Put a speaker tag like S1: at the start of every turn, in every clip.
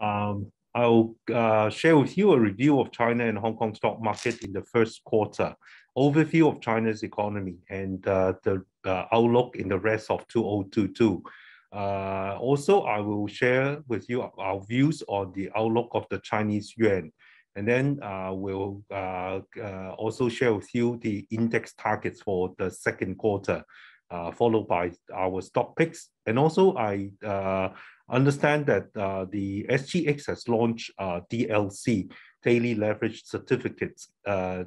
S1: Um, I'll uh, share with you a review of China and Hong Kong stock market in the first quarter, overview of China's economy and uh, the uh, outlook in the rest of 2022. Uh, also, I will share with you our views on the outlook of the Chinese yuan. And then uh, we'll uh, also share with you the index targets for the second quarter, followed by our stock picks. And also, I understand that uh, the SGX has launched uh, DLC, daily leverage certificates, uh,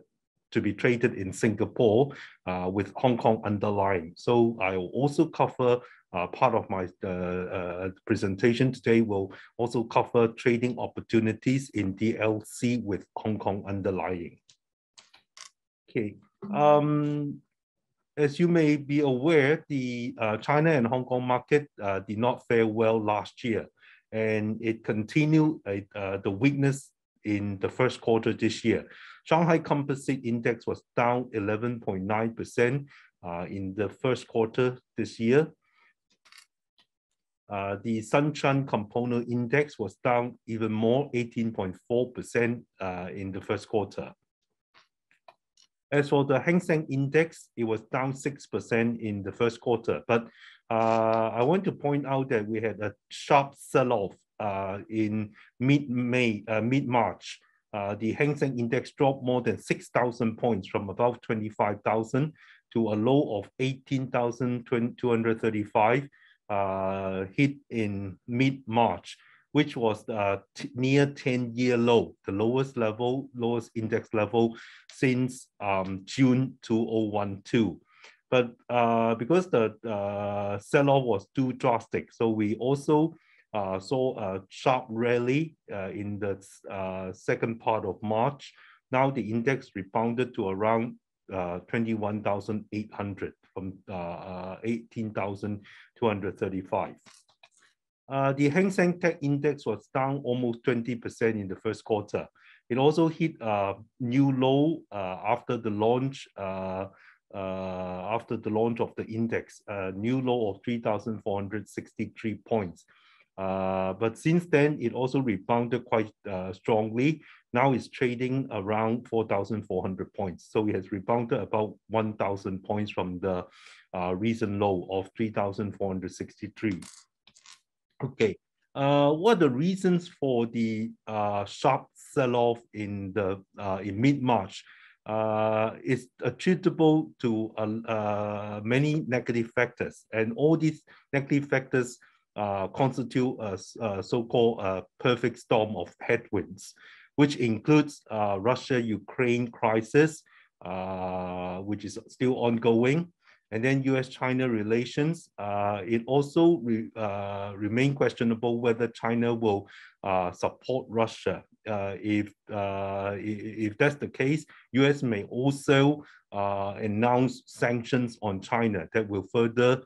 S1: to be traded in Singapore uh, with Hong Kong underlying. So I will also cover uh, part of my uh, presentation today will also cover trading opportunities in DLC with Hong Kong underlying. Okay. Um, as you may be aware, the uh, China and Hong Kong market uh, did not fare well last year, and it continued uh, the weakness in the first quarter this year. Shanghai Composite Index was down 11.9% uh, in the first quarter this year. Uh, the Shenzhen Component Index was down even more, 18.4% uh, in the first quarter. As for the Hang Seng Index, it was down 6% in the first quarter. But uh, I want to point out that we had a sharp sell-off uh, in mid-May, uh, mid-March. Uh, the Hang Seng Index dropped more than 6,000 points from above 25,000 to a low of 18,235 uh, hit in mid-March which was uh, near 10 year low, the lowest level, lowest index level since um, June 2012. But uh, because the uh, sell-off was too drastic, so we also uh, saw a sharp rally uh, in the uh, second part of March. Now the index rebounded to around 21,800 from 18,235. Uh, the Hang Seng Tech Index was down almost 20% in the first quarter. It also hit a new low uh, after the launch uh, uh after the launch of the index, a new low of 3,463 points. Uh, but since then, it also rebounded quite uh, strongly. Now it's trading around 4,400 points. So it has rebounded about 1,000 points from the recent low of 3,463. Okay, uh, what are the reasons for the uh, sharp sell-off in the uh, in mid-March? Uh, is attributable to uh, uh, many negative factors, and all these negative factors uh, constitute a, a so-called perfect storm of headwinds, which includes uh, Russia-Ukraine crisis, uh, which is still ongoing, and then U.S.-China relations, uh, it also re, uh, remain questionable whether China will uh, support Russia. Uh, if uh, if that's the case, U.S. may also uh, announce sanctions on China that will further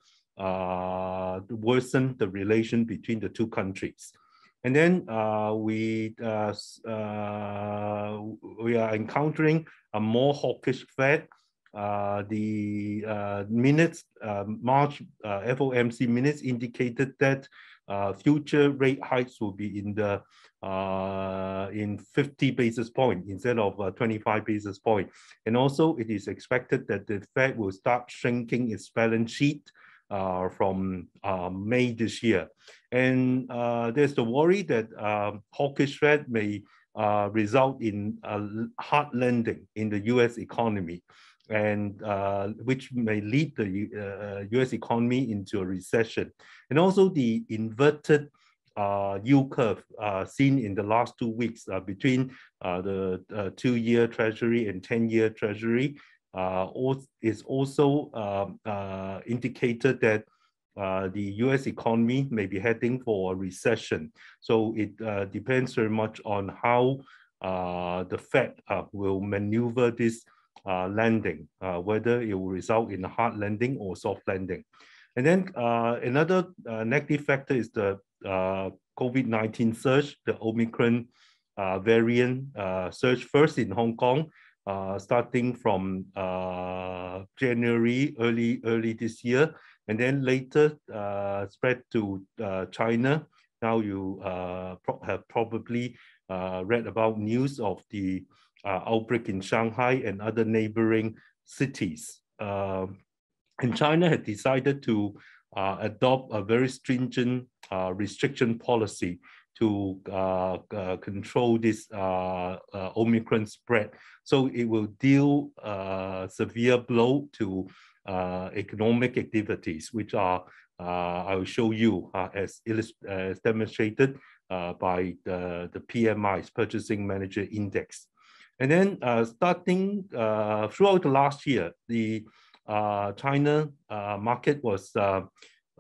S1: worsen the relation between the two countries. And then we we are encountering a more hawkish Fed uh, the uh, minutes, uh, March uh, FOMC minutes indicated that uh, future rate hikes will be in the uh, in 50 basis point instead of 25 basis point. And also it is expected that the Fed will start shrinking its balance sheet from May this year. And there's the worry that um, hawkish Fed may result in hard landing in the US economy and uh, which may lead the uh, US economy into a recession. And also the inverted uh, yield curve uh, seen in the last two weeks uh, between uh, the uh, two-year treasury and 10-year treasury uh, is also um, indicated that the US economy may be heading for a recession. So it depends very much on how the Fed will maneuver this uh, landing, uh, whether it will result in a hard landing or soft landing. And then uh, another uh, negative factor is the uh, COVID-19 surge, the Omicron uh, variant surge first in Hong Kong, starting from January, early, early this year, and then later spread to China Now you pro have probably read about news of the outbreak in Shanghai and other neighboring cities. Um, and China had decided to uh, adopt a very stringent uh, restriction policy to uh, uh, control this uh, uh, Omicron spread. So it will deal a severe blow to economic activities, which are, I will show you as, as demonstrated by the, the PMI's Purchasing Manager Index. And then starting throughout the last year, the China market was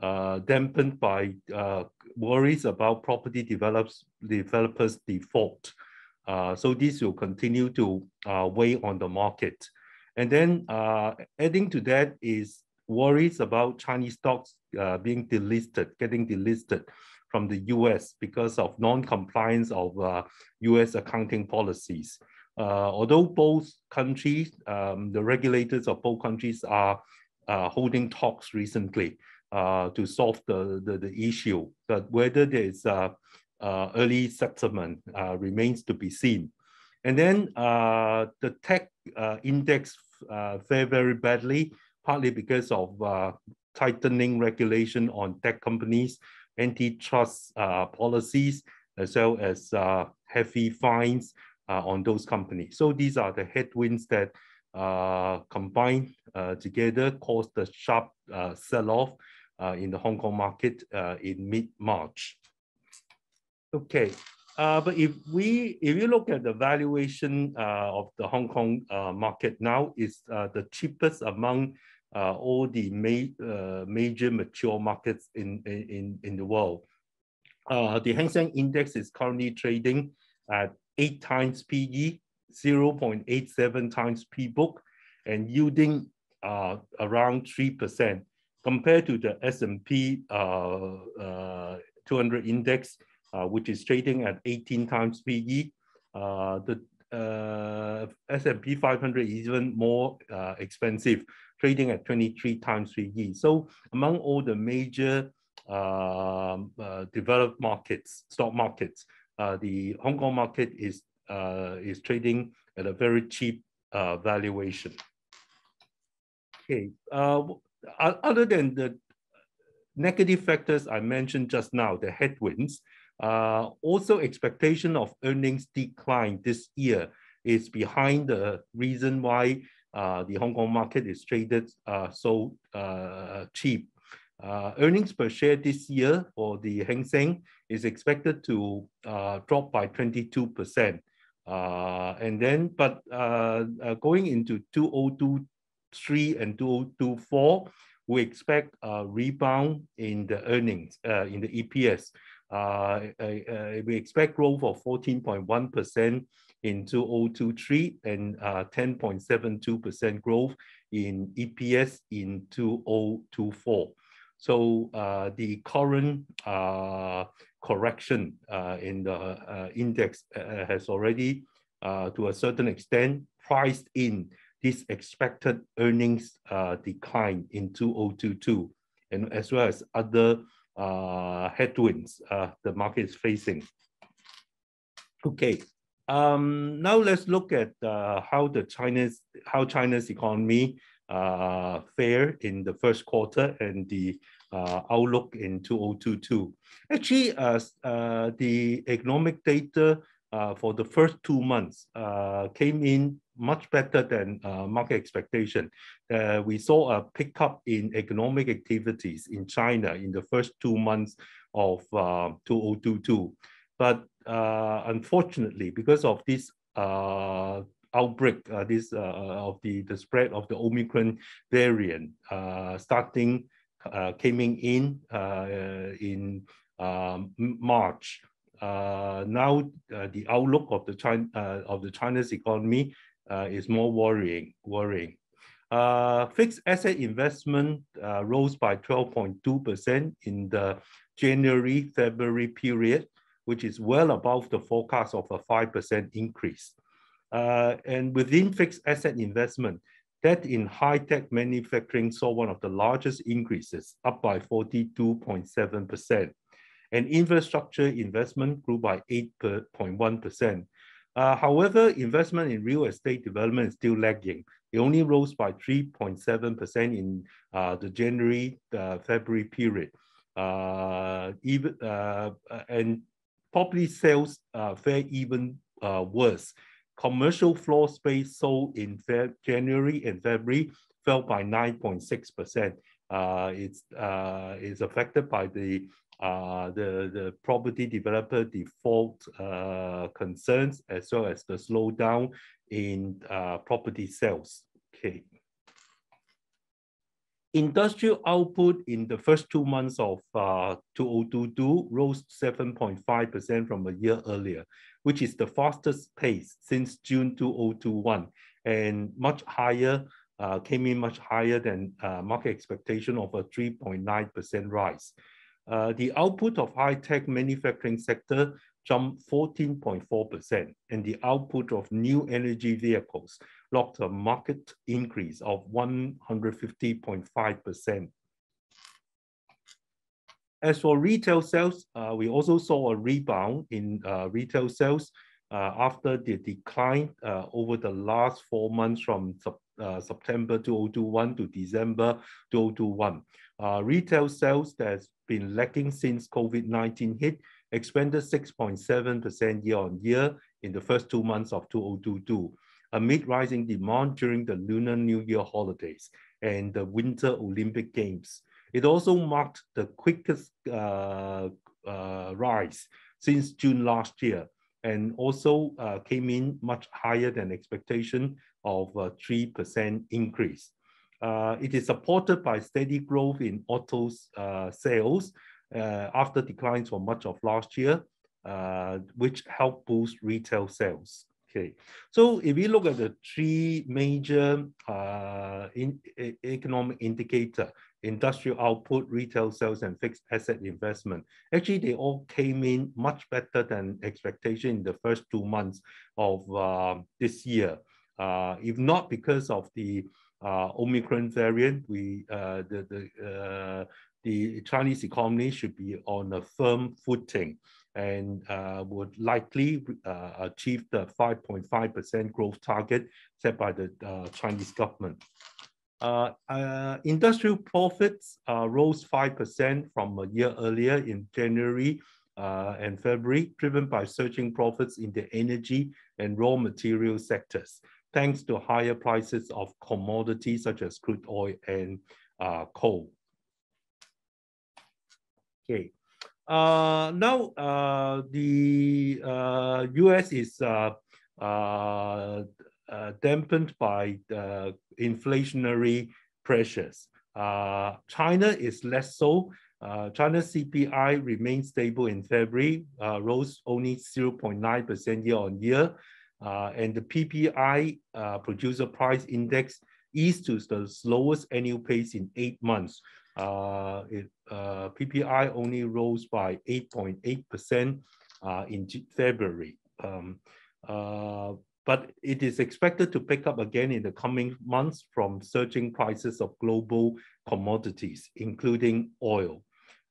S1: uh, dampened by uh, worries about property develops, developers default. Uh, so this will continue to uh, weigh on the market. And then uh, adding to that is worries about Chinese stocks uh, being delisted, getting delisted from the US because of non-compliance of US accounting policies. Although both countries, um, the regulators of both countries are holding talks recently uh, to solve the, the, the, issue. But whether there is uh, uh, early settlement uh, remains to be seen. And then uh, the tech uh, index uh, fared very badly, partly because of tightening regulation on tech companies, antitrust policies, as well as heavy fines on those companies. So these are the headwinds that combined together caused the sharp sell-off uh, in the Hong Kong market uh, in mid-March. Okay, uh, but if we if you look at the valuation uh, of the Hong Kong uh, market now, is uh, the cheapest among all the ma major mature markets in in in the world. the Hang Seng Index is currently trading at eight times PE, 0.87 times P book, and yielding around three percent compared to the S&P uh, uh, 200 index, uh, which is trading at 18 times PE, the S&P 500 is even more expensive, trading at 23 times PE. So among all the major um, developed markets, stock markets, the Hong Kong market is is trading at a very cheap uh, valuation. Okay, uh, other than the negative factors I mentioned just now, the headwinds, uh, also expectation of earnings decline this year is behind the reason why uh, the Hong Kong market is traded uh, so uh, cheap. Uh, earnings per share this year for the Hang Seng is expected to uh, drop by 22%. and then, but going into 2023 and 2024, we expect a rebound in the earnings, uh, in the EPS. Uh, uh, we expect growth of 14.1% in 2023 and 10.72% growth in EPS in 2024. So uh, the current uh, correction uh, in the index has already, to a certain extent, priced in this expected earnings uh, decline in 2022, and as well as other uh, headwinds uh, the market is facing. Okay, um, now let's look at uh, how the China's how China's economy uh, fared in the first quarter and the uh, outlook in 2022. Actually, uh, uh, the economic data uh, for the first two months uh, came in much better than uh, market expectation. We saw a pickup in economic activities in China in the first two months of uh, 2022. But unfortunately, because of this outbreak, uh, this of the, the spread of the Omicron variant starting coming in in um, March, uh, now uh, the outlook of the China uh, of the China's economy uh, is more worrying. Worrying. Uh, fixed asset investment uh, rose by 12.2% in the January-February period, which is well above the forecast of a 5% increase. And within fixed asset investment, that in high-tech manufacturing saw one of the largest increases, up by 42.7%. and infrastructure investment grew by 8.1%. Uh, however, investment in real estate development is still lagging. It only rose by 3.7% in uh, the January uh, February period. Uh, even uh, and property sales uh, fare even worse. Commercial floor space sold in January and February fell by 9.6%. it's it's affected by the uh, the, the property developer default uh, concerns as well as the slowdown in uh, property sales. Okay. Industrial output in the first two months of uh, 2022 rose 7.5% from a year earlier, which is the fastest pace since June 2021 and much higher, uh, came in much higher than uh, market expectation of a 3.9% rise. Uh, the output of high-tech manufacturing sector jumped 14.4%, and the output of new energy vehicles locked a market increase of 150.5%. As for retail sales, uh, we also saw a rebound in uh, retail sales uh, after the decline uh, over the last four months from uh, September 2021 to December 2021. Uh, retail sales that's been lacking since COVID-19 hit expanded 6.7% year on year in the first two months of 2022, amid rising demand during the Lunar New Year holidays and the Winter Olympic Games. It also marked the quickest uh, uh, rise since June last year and also uh, came in much higher than expectation of a 3% increase. Uh, it is supported by steady growth in auto uh, sales after declines for much of last year, uh, which helped boost retail sales. Okay, so if we look at the three major uh, in, economic indicator, industrial output, retail sales, and fixed asset investment, actually they all came in much better than expectation in the first two months of uh, this year. Uh, if not because of the uh, Omicron variant, we uh, the the uh, the Chinese economy should be on a firm footing and uh, would likely uh, achieve the 5.5% growth target set by the uh, Chinese government. Uh, uh, industrial profits uh, rose 5% from a year earlier in January and February, driven by surging profits in the energy and raw material sectors, thanks to higher prices of commodities such as crude oil and coal. Okay. Uh, now, uh, the uh, U.S. is uh, uh, uh, dampened by the inflationary pressures. China is less so. China's CPI remains stable in February, rose only 0.9% year on year, and the PPI producer price index eased to the slowest annual pace in eight months, uh, it, uh, PPI only rose by 8.8% uh, in February. Um, uh, but it is expected to pick up again in the coming months from surging prices of global commodities, including oil.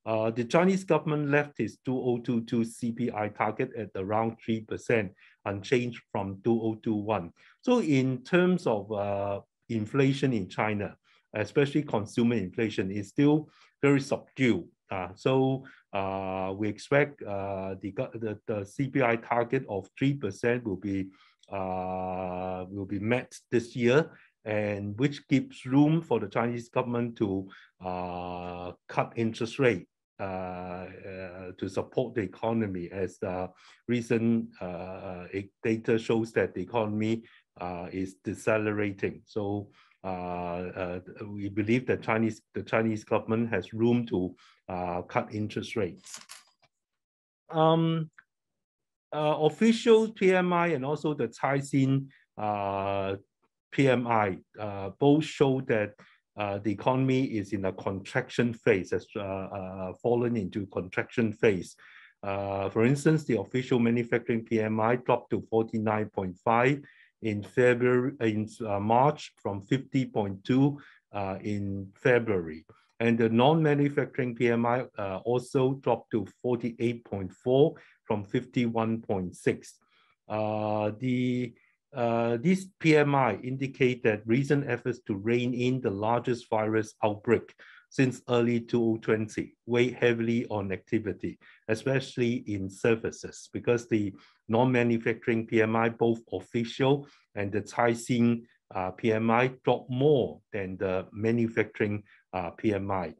S1: Uh, the Chinese government left its 2022 CPI target at around 3%, unchanged from 2021. So in terms of uh, inflation in China, especially consumer inflation, is still very subdued. Uh, so uh, we expect uh, the, the, the CPI target of 3% will be, uh, will be met this year, and which gives room for the Chinese government to uh, cut interest rate uh, uh, to support the economy as the recent uh, data shows that the economy uh, is decelerating. So we believe that Chinese the Chinese government has room to uh, cut interest rates. Um, official PMI and also the Caixin PMI both show that uh, the economy is in a contraction phase, has uh, uh, fallen into contraction phase. for instance, the official manufacturing PMI dropped to 49.5 in February, in uh, March from 50.2 uh, in February. And the non-manufacturing PMI uh, also dropped to 48.4 from 51.6. Uh, the uh, this PMI indicate that recent efforts to rein in the largest virus outbreak since early 2020 weigh heavily on activity, especially in services, because the non-manufacturing PMI, both official and the Caixin uh, PMI dropped more than the manufacturing uh, PMI.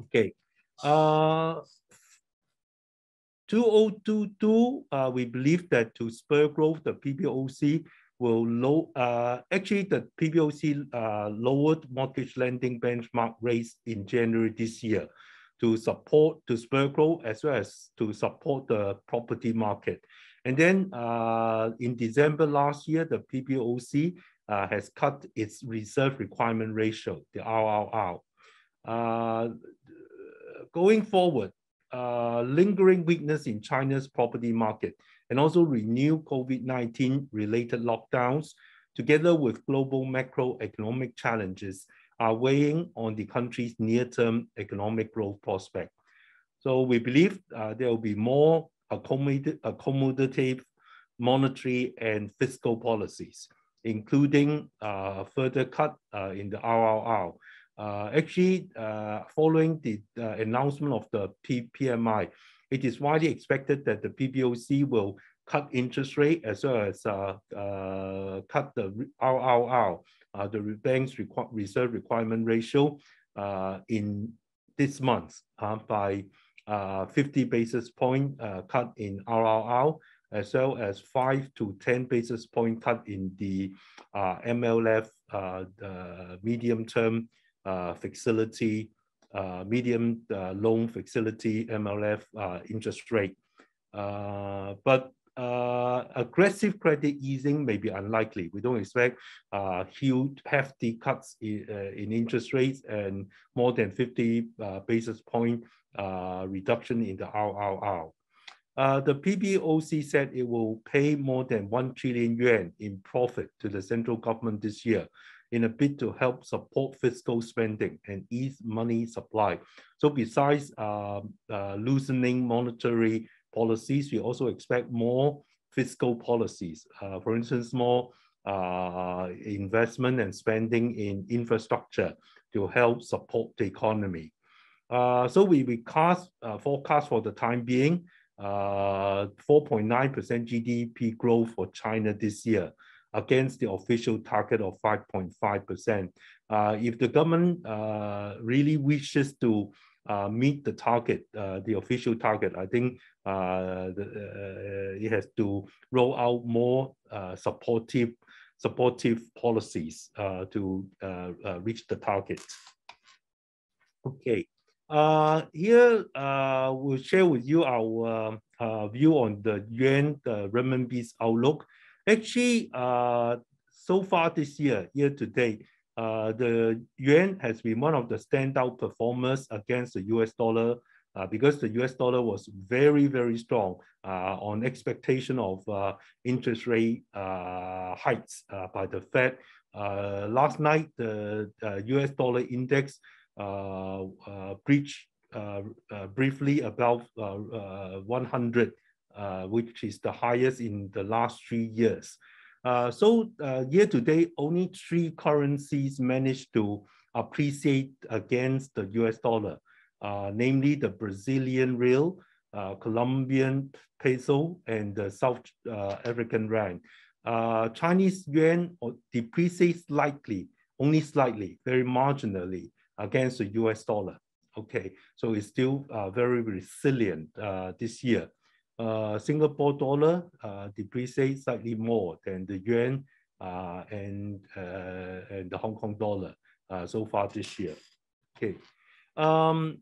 S1: Okay. Uh, 2022, uh, we believe that to spur growth, the PBOC will low, uh, actually the PBOC uh, lowered mortgage lending benchmark rates in January this year to support, to spur growth as well as to support the property market. And then uh, in December last year, the PBOC uh, has cut its reserve requirement ratio, the RRR. Uh, going forward, uh, lingering weakness in China's property market and also renewed COVID-19 related lockdowns, together with global macroeconomic challenges, are weighing on the country's near-term economic growth prospect. So we believe uh, there will be more accommodative monetary and fiscal policies, including uh, further cut uh, in the RRR. Uh, actually, uh, following the uh, announcement of the P PMI, it is widely expected that the PBOC will cut interest rate as well as uh, uh, cut the RRR, uh, the bank's requ reserve requirement ratio in this month by 50 basis point cut in RRR as well as 5 to 10 basis point cut in the MLF, the medium term facility uh, medium uh, loan facility MLF uh, interest rate. Uh, but uh, aggressive credit easing may be unlikely. We don't expect uh, huge, hefty cuts in, in, interest rates and more than 50 basis point reduction in the RRR. the PBOC said it will pay more than 1 trillion yuan in profit to the central government this year in a bid to help support fiscal spending and ease money supply. So besides uh, uh, loosening monetary policies, we also expect more fiscal policies. Uh, for instance, more uh, investment and spending in infrastructure to help support the economy. Uh, so we, we cast, uh, forecast for the time being 4.9% GDP growth for China this year against the official target of 5.5%. Uh, if the government uh, really wishes to uh, meet the target, uh, the official target, I think uh, the, uh, it has to roll out more supportive, supportive policies to reach the target. Okay. here, we'll share with you our view on the yuan, the renminbi's outlook. Actually, uh, so far this year, year to date, uh, the yuan has been one of the standout performers against the US dollar uh, because the US dollar was very, very strong uh, on expectation of uh, interest rate uh, hikes by the Fed. last night, the US dollar index breached briefly above 100 uh, which is the highest in the last three years. Uh, so uh, year to date, only three currencies managed to appreciate against the US dollar, uh, namely the Brazilian real, uh, Colombian peso, and the South uh, African rand. Chinese yuan depreciates slightly, only slightly, very marginally against the US dollar. Okay, so it's still very resilient this year uh, Singapore dollar uh, depreciate slightly more than the yuan uh, and uh, and the Hong Kong dollar uh, so far this year. Okay, um,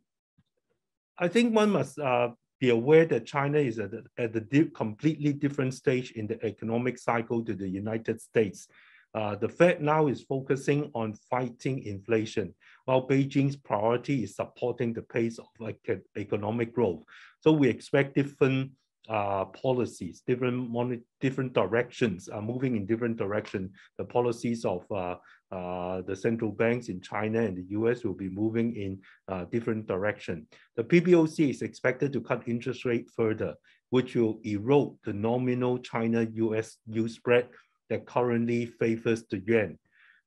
S1: I think one must uh, be aware that China is at, at a di completely different stage in the economic cycle to the United States. Uh, the Fed now is focusing on fighting inflation, while Beijing's priority is supporting the pace of like, economic growth. So we expect different uh, policies, different different directions are moving in different direction. The policies of uh, uh, the central banks in China and the US will be moving in uh, different direction. The PBOC is expected to cut interest rate further, which will erode the nominal China-US yield spread that currently favors the yuan.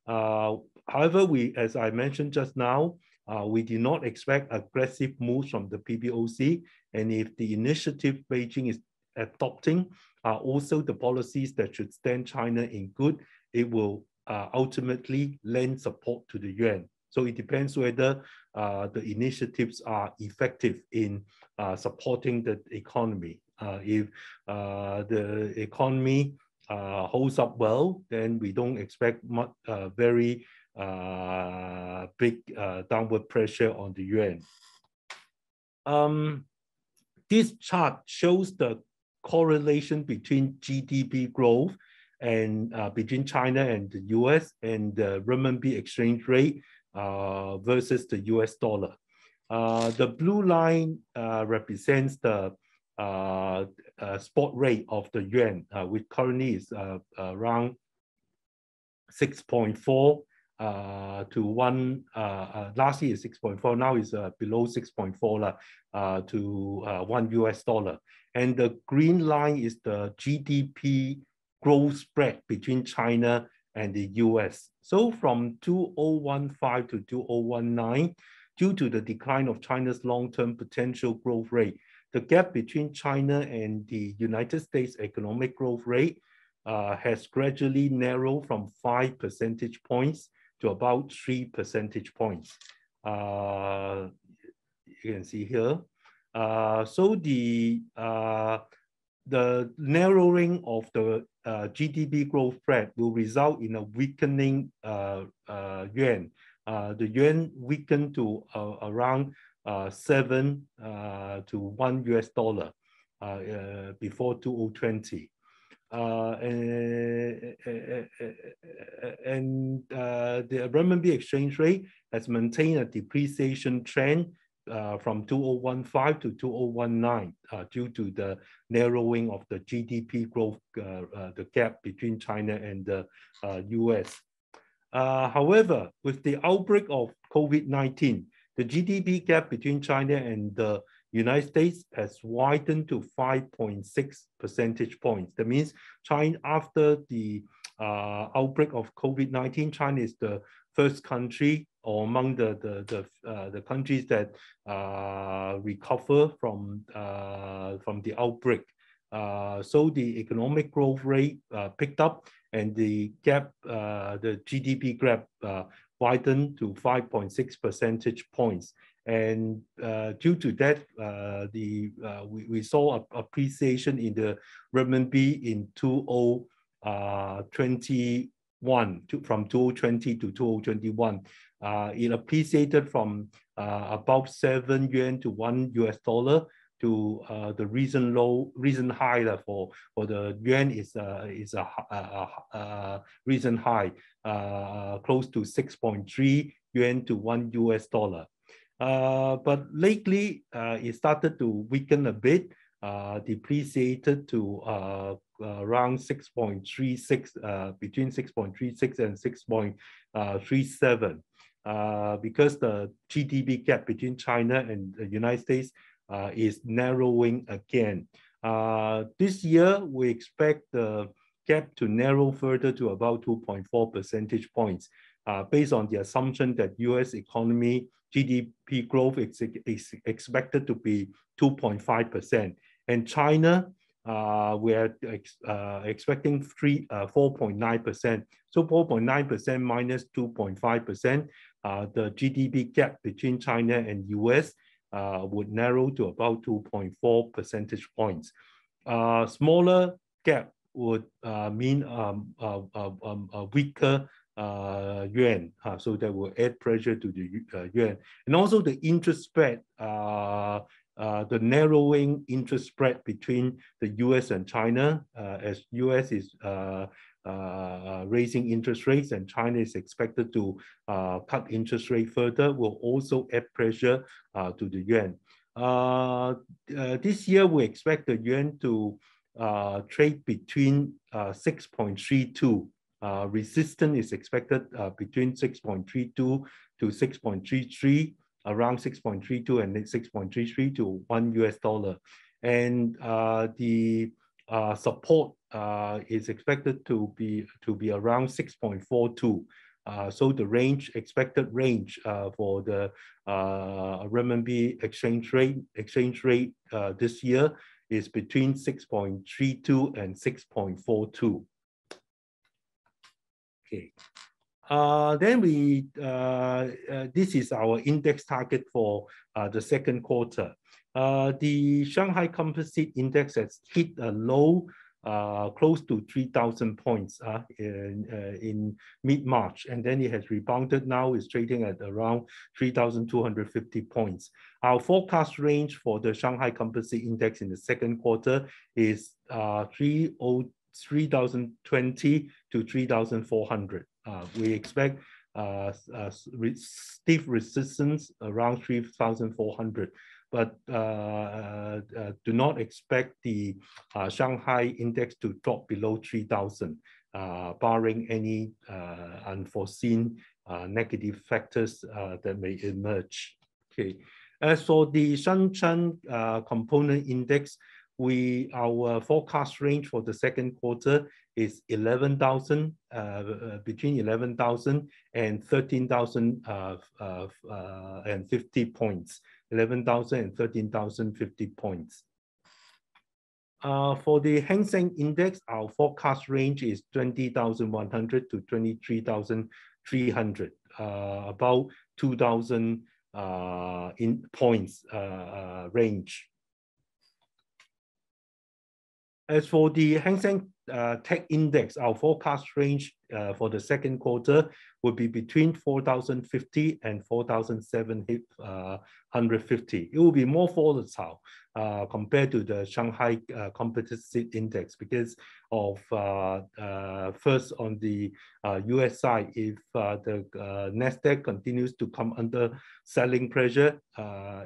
S1: Uh, however, we, as I mentioned just now, uh, we do not expect aggressive moves from the PBOC. And if the initiative Beijing is adopting are also the policies that should stand China in good, it will uh, ultimately lend support to the yuan. So it depends whether uh, the initiatives are effective in uh, supporting the economy. Uh, if uh, the economy uh, holds up well, then we don't expect much very big downward pressure on the yuan. Um, this chart shows the correlation between GDP growth and uh, between China and the US and the renminbi exchange rate uh, versus the US dollar. Uh, the blue line uh, represents the uh, uh, spot rate of the yuan, which currently is around 6.4 uh, to one, uh, uh, last year is 6.4, now is below 6.4 uh, to one US dollar. And the green line is the GDP growth spread between China and the US. So from 2015 to 2019, due to the decline of China's long-term potential growth rate, the gap between China and the United States economic growth rate uh, has gradually narrowed from five percentage points to about three percentage points. Uh, you can see here. Uh, so the uh, the narrowing of the uh, GDP growth rate will result in a weakening uh, uh, yuan. The yuan weakened to around seven to one US dollar before 2020. And, and the renminbi exchange rate has maintained a depreciation trend uh, from 2015 to 2019 uh, due to the narrowing of the GDP growth, uh, uh, the gap between China and the US. Uh, however, with the outbreak of COVID-19, the GDP gap between China and the United States has widened to 5.6 percentage points. That means China, after the uh, outbreak of COVID-19, China is the first country or among the the the, uh, the countries that uh, recover from uh, from the outbreak. Uh, so the economic growth rate uh, picked up, and the gap, the GDP gap, widened to 5.6 percentage points. And due to that, the we, we saw a appreciation in the renminbi in 2020 one to, from 2020 to 2021. Uh, it appreciated from uh, about seven yuan to one US dollar to uh, the recent low, recent high uh, for for the yuan is uh, is a, a, a, recent high, uh, close to 6.3 yuan to one US dollar. Uh, but lately, uh, it started to weaken a bit, uh, depreciated to uh, around 6.36, uh, between 6.36 and 6.37. Uh, because the GDP gap between China and the United States is narrowing again. This year, we expect the gap to narrow further to about 2.4 percentage points, based on the assumption that US economy GDP growth is, is expected to be 2.5%. And China uh, we're ex, uh, expecting three, uh, 4.9%. So 4.9% minus 2.5%, uh, the GDP gap between China and US uh, would narrow to about 2.4 percentage points. Uh, smaller gap would uh, mean um, uh, uh, um, a weaker uh, yuan, uh, so that will add pressure to the uh, yuan. And also the interest spread uh, uh, the narrowing interest spread between the US and China uh, as US is uh, raising interest rates and China is expected to cut interest rate further will also add pressure to the yuan. this year, we expect the yuan to trade between 6.32 Uh, resistance is expected uh, between 6.32 to 6.33, around 6.32 and 6.33 to one US dollar. And uh, the uh, support uh, is expected to be to be around 6.42. Uh, so the range expected range for the uh, renminbi exchange rate exchange rate this year is between 6.32 and 6.42. Okay. Uh, then we, uh, uh, this is our index target for uh, the second quarter. Uh, the Shanghai Composite Index has hit a low uh, close to 3,000 points in, in mid-March, and then it has rebounded now, is trading at around 3,250 points. Our forecast range for the Shanghai Composite Index in the second quarter is uh, 3,020 to 3,400. Uh, we expect uh, uh, stiff resistance around 3,400 but uh, uh, do not expect the Shanghai index to drop below 3,000, barring any unforeseen negative factors that may emerge. Okay. As for the Shenzhen component index, we our forecast range for the second quarter is 11,000 uh, between 11,000 and 13,000 uh, uh, and 50 points. 11,000 and 13,050 points. Uh, for the Hang Seng Index, our forecast range is 20,100 to 23,300, uh, about 2,000 uh, in points uh, uh, range. As for the Hang Seng uh, Tech Index, our forecast range uh, for the second quarter would be between 4,050 and 4,750. Uh, it will be more volatile uh, compared to the Shanghai uh, Composite Index because of uh, uh, first on the US side, if the Nasdaq continues to come under selling pressure,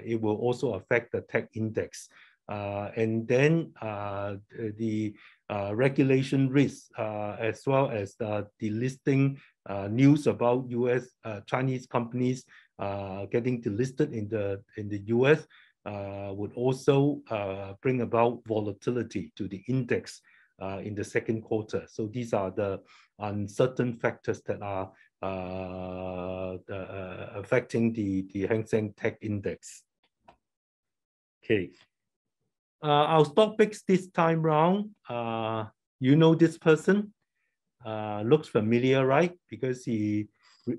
S1: it will also affect the tech index. Uh, and then uh, the uh, regulation risks, as well as the delisting news about U.S. Chinese companies getting delisted in the in the U.S. would also bring about volatility to the index in the second quarter. So these are the uncertain factors that are uh, uh, affecting the, the Hang Seng Tech Index. Okay. Uh, our stock picks this time round, uh, you know this person, uh, looks familiar, right? Because he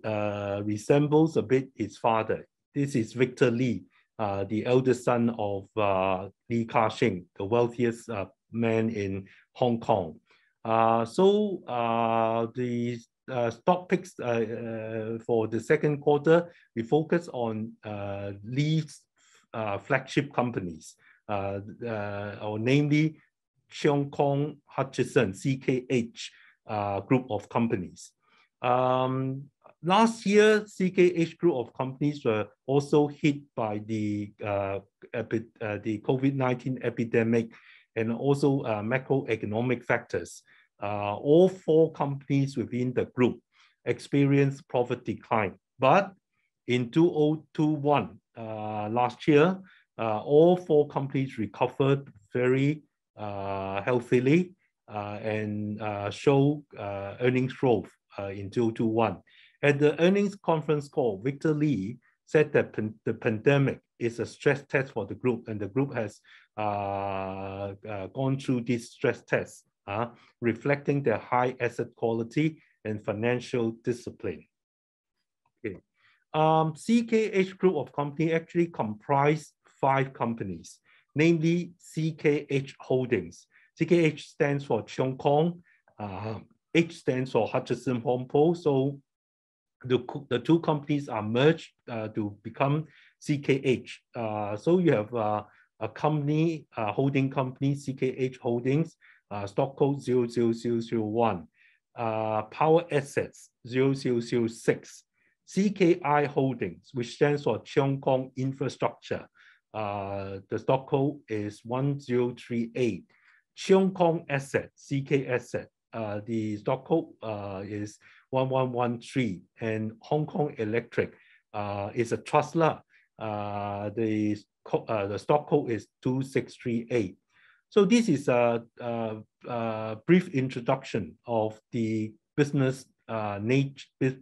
S1: uh, resembles a bit his father. This is Victor Li, uh, the eldest son of uh, Li Ka-shing, the wealthiest uh, man in Hong Kong. Uh, so uh, the uh, stock picks uh, uh, for the second quarter, we focus on uh, uh, flagship companies uh, uh, or namely Cheung Kong Hutchison, CKH uh, group of companies. Um, last year, CKH group of companies were also hit by the, uh, uh, the COVID-19 epidemic and also uh, macroeconomic factors. Uh, all four companies within the group experienced profit decline. But in 2021, uh, last year, uh, all four companies recovered very uh, healthily uh, and show earnings growth in 2021. At the earnings conference call, Victor Li said that pan the pandemic is a stress test for the group, and the group has uh, uh, gone through this stress test, uh, reflecting their high asset quality and financial discipline. Okay. Um, CKH group of company actually comprise five companies, namely CKH Holdings. CKH stands for Cheung Kong, uh, H stands for Hutchison Whampoa. So the, the two companies are merged uh, to become CKH. Uh, so you have uh, a company, uh, holding company, CKH Holdings, uh, stock code 00001, uh, Power Assets 0006, CKI Holdings, which stands for Cheung Kong Infrastructure, uh, the stock code is 1038. Cheung Kong Asset, CK Asset, uh, the stock code uh, is 1113 and Hong Kong Electric uh, is a trustler. Uh, the, uh, the stock code is 2638. So this is a, a, a brief introduction of the business uh,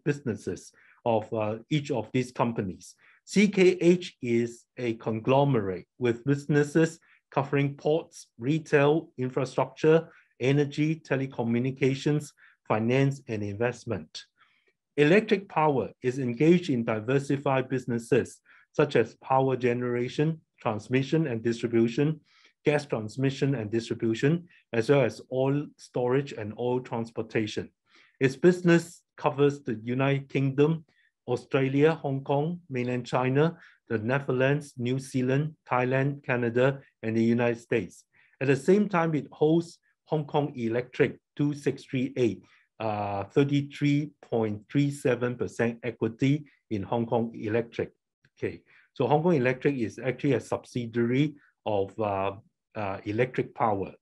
S1: businesses of each of these companies. CKH is a conglomerate with businesses covering ports, retail, infrastructure, energy, telecommunications, finance, and investment. Electric Power is engaged in diversified businesses such as power generation, transmission and distribution, gas transmission and distribution, as well as oil storage and oil transportation. Its business covers the United Kingdom, Australia, Hong Kong, mainland China, the Netherlands, New Zealand, Thailand, Canada, and the United States. At the same time, it holds Hong Kong Electric 2638, 33.37% uh, equity in Hong Kong Electric. Okay, so Hong Kong Electric is actually a subsidiary of uh, uh, Electric Power.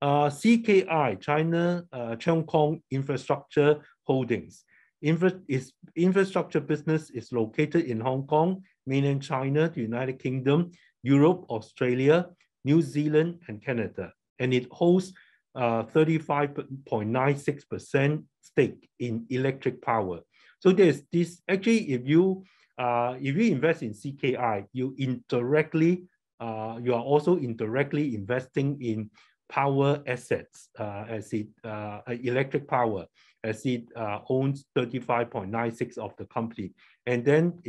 S1: Uh, CKI, China uh, Cheung Kong Infrastructure Holdings. Infra is, infrastructure business is located in Hong Kong, mainland China, the United Kingdom, Europe, Australia, New Zealand, and Canada. And it holds 35.96% uh, stake in electric power. So there's this, actually, if you, uh, if you invest in CKI, you indirectly, uh, you are also indirectly investing in power assets uh, as it, uh, electric power, as it uh, owns 35.96 of the company. And then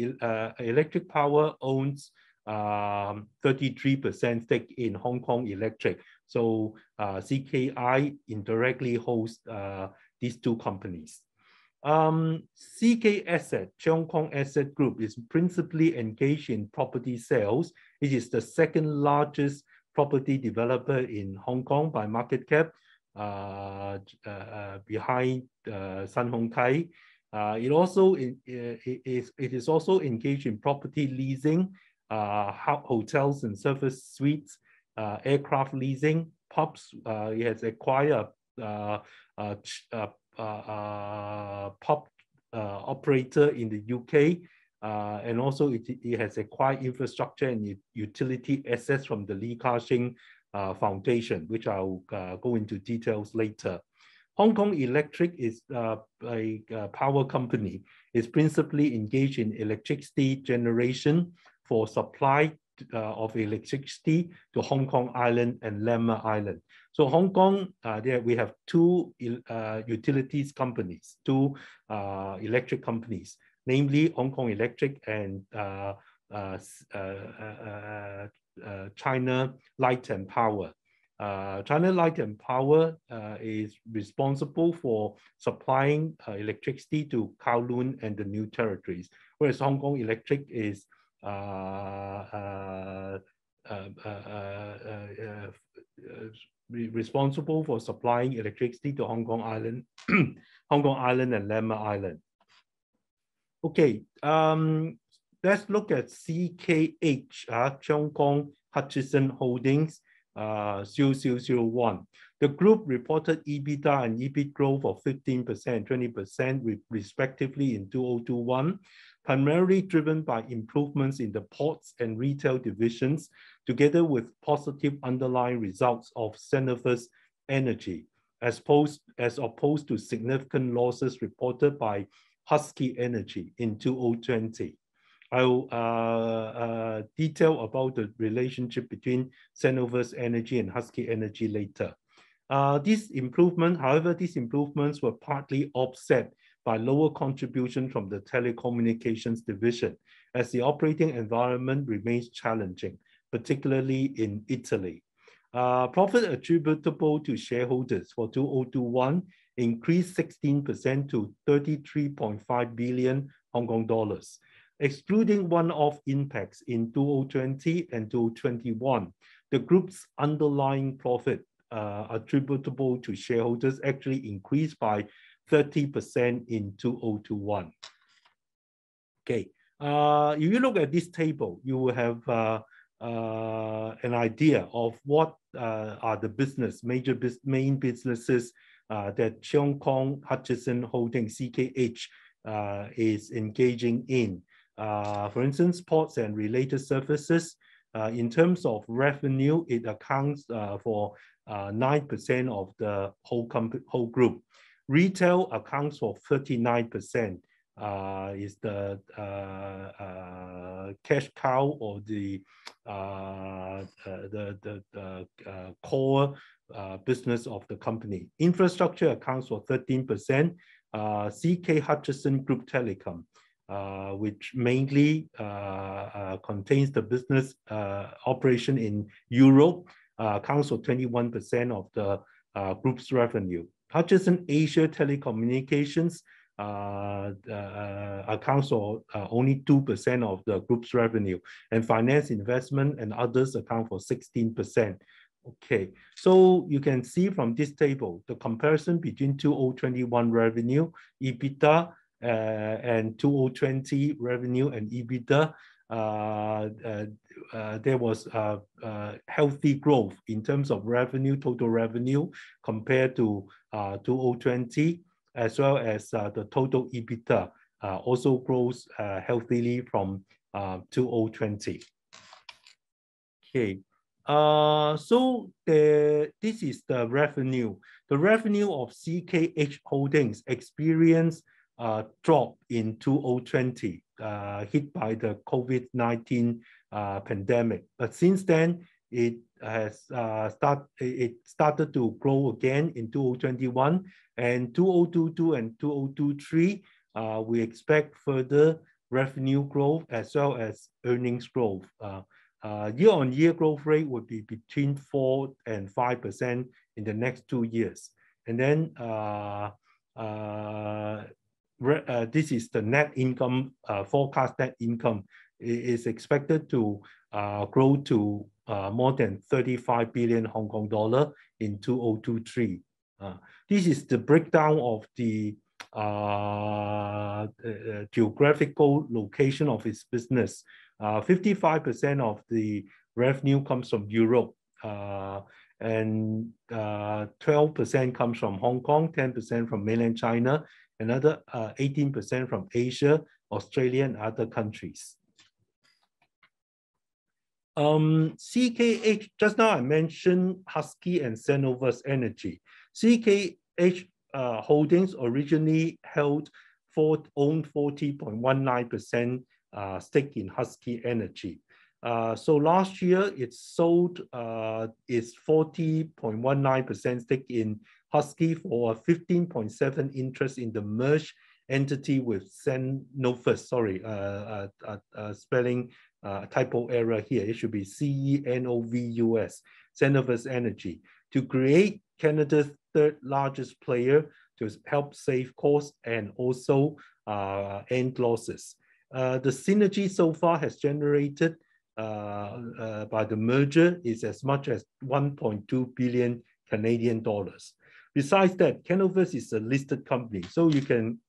S1: electric power owns 33% um, stake in Hong Kong Electric. So uh, CKI indirectly hosts uh, these two companies. Um, CK Asset, Cheung Kong Asset Group is principally engaged in property sales. It is the second largest property developer in Hong Kong by market cap, uh, uh, uh behind uh, Sun Hung Kai. Uh, it also in, it is it is also engaged in property leasing, uh, hotels and service suites, uh, aircraft leasing, pubs. Uh, it has acquired uh, uh, uh, uh, pub operator in the UK. and also it, it has acquired infrastructure and utility assets from the Li Ka-shing Foundation, which I'll go into details later. Hong Kong Electric is uh, a, a, power company. It's principally engaged in electricity generation for supply uh, of electricity to Hong Kong Island and Lamma Island. So Hong Kong, uh, there we have two uh, utilities companies, two uh, electric companies, namely Hong Kong Electric and uh, uh, China Light and Power. China Light and Power is responsible for supplying electricity to Kowloon and the New Territories, whereas Hong Kong Electric is uh, uh, uh, responsible for supplying electricity to Hong Kong Island, Hong Kong Island and Lamma Island. Okay, um, let's look at CKH, uh, Cheung Kong Hutchison Holdings, uh, 0001. The group reported EBITDA and EBIT growth of 15% and 20% respectively in 2021 primarily driven by improvements in the ports and retail divisions, together with positive underlying results of Cenovus Energy, as, opposed, as opposed to significant losses reported by Husky Energy in 2020. I'll uh, uh, detail about the relationship between Cenovus Energy and Husky Energy later. Uh, these improvements, however, these improvements were partly offset by lower contribution from the telecommunications division as the operating environment remains challenging, particularly in Italy. Uh, profit attributable to shareholders for 2021 increased 16% to 33.5 billion Hong Kong dollars. Excluding one-off impacts in 2020 and 2021, the group's underlying profit uh, attributable to shareholders actually increased by 30% in 2021. Okay, uh, if you look at this table, you will have uh, uh, an idea of what uh, are the business, major bis main businesses that Cheung Kong Hutchison Holding CKH is engaging in. For instance, ports and related services. in terms of revenue, it accounts for 9% of the whole, whole group. Retail accounts for 39% uh, is the uh, uh, cash cow or the uh, uh, the the, the uh, core business of the company. Infrastructure accounts for 13%. CK Hutchison Group Telecom, which mainly contains the business operation in Europe, accounts for 21% of the group's revenue. Hutchison Asia Telecommunications uh, uh, accounts for uh, only 2% of the group's revenue, and finance, investment, and others account for 16%. Okay, so you can see from this table the comparison between 2021 revenue, EBITDA, uh, and 2020 revenue and EBITDA. Uh, uh, uh, there was uh, healthy growth in terms of revenue, total revenue, compared to 2020 as well as uh, the total EBITDA uh, also grows uh, healthily from 2020. Okay, so the, this is the revenue. The revenue of CKH Holdings experienced a drop in 2020, uh, hit by the COVID-19 uh, pandemic. But since then, it has uh, start, it started to grow again in 2021 and 2022 and 2023, uh, we expect further revenue growth as well as earnings growth. Uh, uh, year-on-year growth rate would be between 4 and 5% in the next two years. And then uh, uh, uh, this is the net income, forecast net income. It is expected to grow to more than 35 billion Hong Kong dollar in 2023. Uh, this is the breakdown of the uh, uh, geographical location of its business. 55% of the revenue comes from Europe, and 12% comes from Hong Kong, 10% from mainland China, another 18% from Asia, Australia, and other countries. Um, CKH, just now I mentioned Husky and Cenovus Energy. CKH uh, Holdings originally held for, owned 40.19% uh, stake in Husky Energy. Uh, so last year it sold uh, its 40.19% stake in Husky for a 15.7 interest in the merged entity with Cenovus. Sorry, uh, uh, uh, uh spelling typo error here. It should be C-E-N-O-V-U-S, Cenovus Energy, to create Canada's third largest player to help save costs and also uh, end losses. Uh, the synergy so far has generated uh, uh by the merger is as much as 1.2 billion Canadian dollars. Besides that, Cenovus is a listed company, so you can,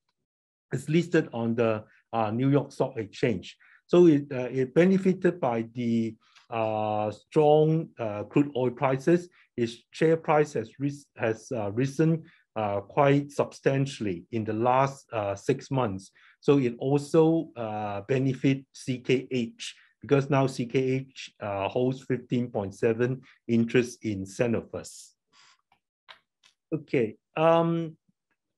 S1: it's listed on the uh, New York Stock Exchange. So it, uh, it benefited by the uh, strong uh, crude oil prices, its share price has, has uh, risen uh, quite substantially in the last six months. So it also benefit CKH because now CKH holds 15.7 interest in Cenovus. Okay, um,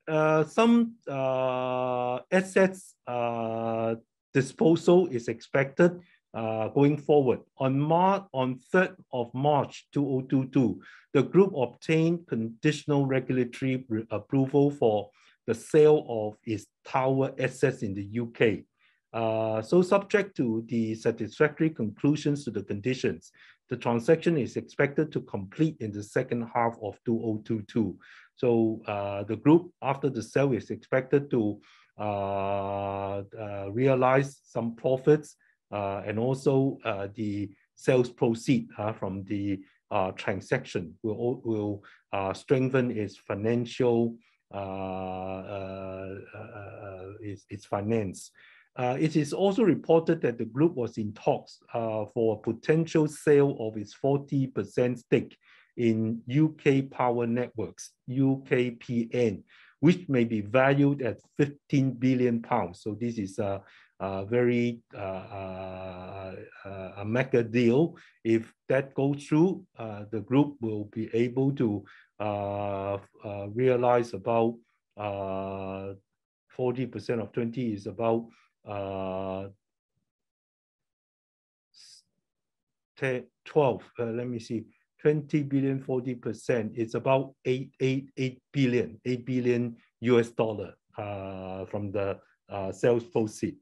S1: uh, some uh, assets uh, disposal is expected uh, going forward. On, Mar on 3rd of March 2022, the group obtained conditional regulatory approval for the sale of its tower assets in the UK. Uh, so subject to the satisfactory conclusions to the conditions, the transaction is expected to complete in the second half of 2022. So uh, the group, after the sale, is expected to uh, uh realize some profits uh, and also uh, the sales proceed uh, from the transaction will, will strengthen its financial its, its finance. Uh, it is also reported that the group was in talks uh, for a potential sale of its 40% stake in UK Power Networks, UKPN, which may be valued at 15 billion pounds. So this is a, a very uh, uh, a mega deal. If that goes through, uh, the group will be able to uh, uh, realize about 40% of 20 is about 12, let me see, 20 billion, 40%, it's about 8, 8, 8 billion, 8 billion US dollar uh, from the uh, sales proceed.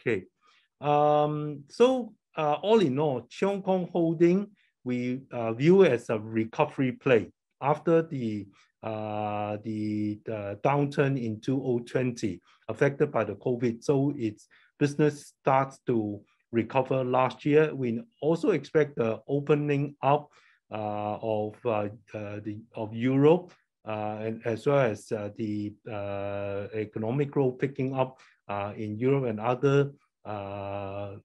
S1: Okay, um, so uh, all in all, Cheung Kong Holding, we uh, view as a recovery play. After the uh, the, the downturn in 2020 affected by the COVID. So its business starts to recover last year. We also expect the opening up uh, of uh, uh, the of Europe and as well as the economic growth picking up in Europe and other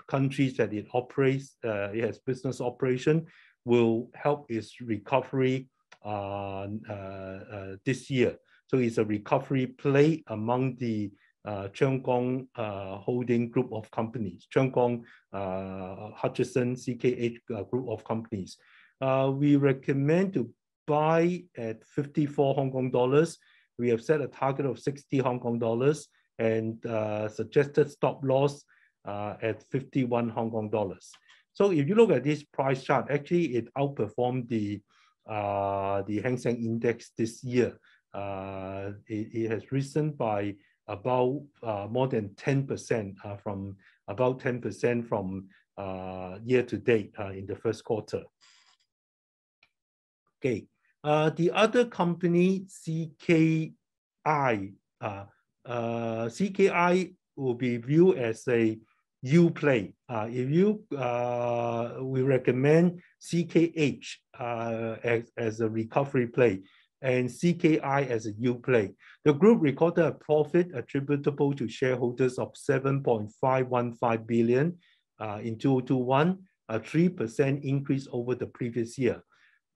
S1: countries that it operates, it has business operation, will help its recovery this year. So it's a recovery play among the uh, Cheung Kong uh, Holding Group of companies, Cheung Kong uh, Hutchison CKH uh, Group of companies. Uh, we recommend to buy at 54 Hong Kong dollars. We have set a target of 60 Hong Kong dollars and uh, suggested stop loss uh, at 51 Hong Kong dollars. So if you look at this price chart, actually it outperformed the uh, the Hang Seng Index this year. Uh, it, it, has risen by about uh, more than 10% uh, from about 10% from uh, year to date in the first quarter. Okay, the other company, CKI, CKI will be viewed as a yield play. if you, we recommend CKH as, as a recovery play and CKI as a yield play. The group recorded a profit attributable to shareholders of 7.515 billion uh, in 2021, a 3% increase over the previous year.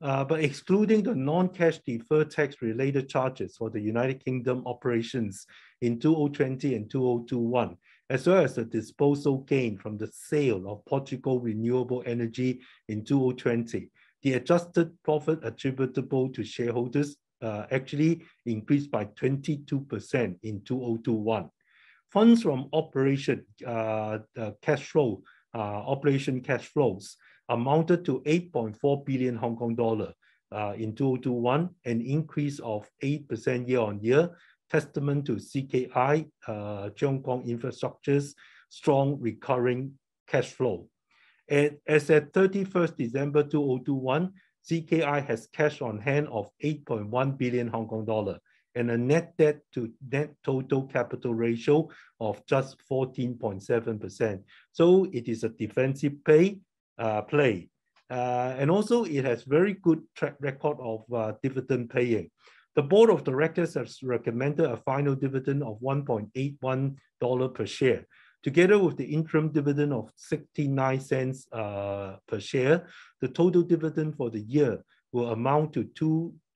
S1: Uh, but excluding the non-cash deferred tax related charges for the United Kingdom operations in 2020 and 2021, as well as the disposal gain from the sale of Portugal Renewable Energy in 2020, the adjusted profit attributable to shareholders uh, actually increased by 22% in 2021. Funds from operation uh, cash flow, uh, operation cash flows amounted to 8.4 billion Hong Kong dollar uh, in 2021, an increase of 8% year on year, testament to CKI, uh, Cheung Kong Infrastructure's strong recurring cash flow. And as at 31st December 2021, CKI has cash on hand of 8.1 billion Hong Kong dollar and a net debt to net total capital ratio of just 14.7%. So it is a defensive pay, uh, play. Uh, and also it has very good track record of uh, dividend paying. The board of directors has recommended a final dividend of $1.81 per share, Together with the interim dividend of 69 cents uh, per share, the total dividend for the year will amount to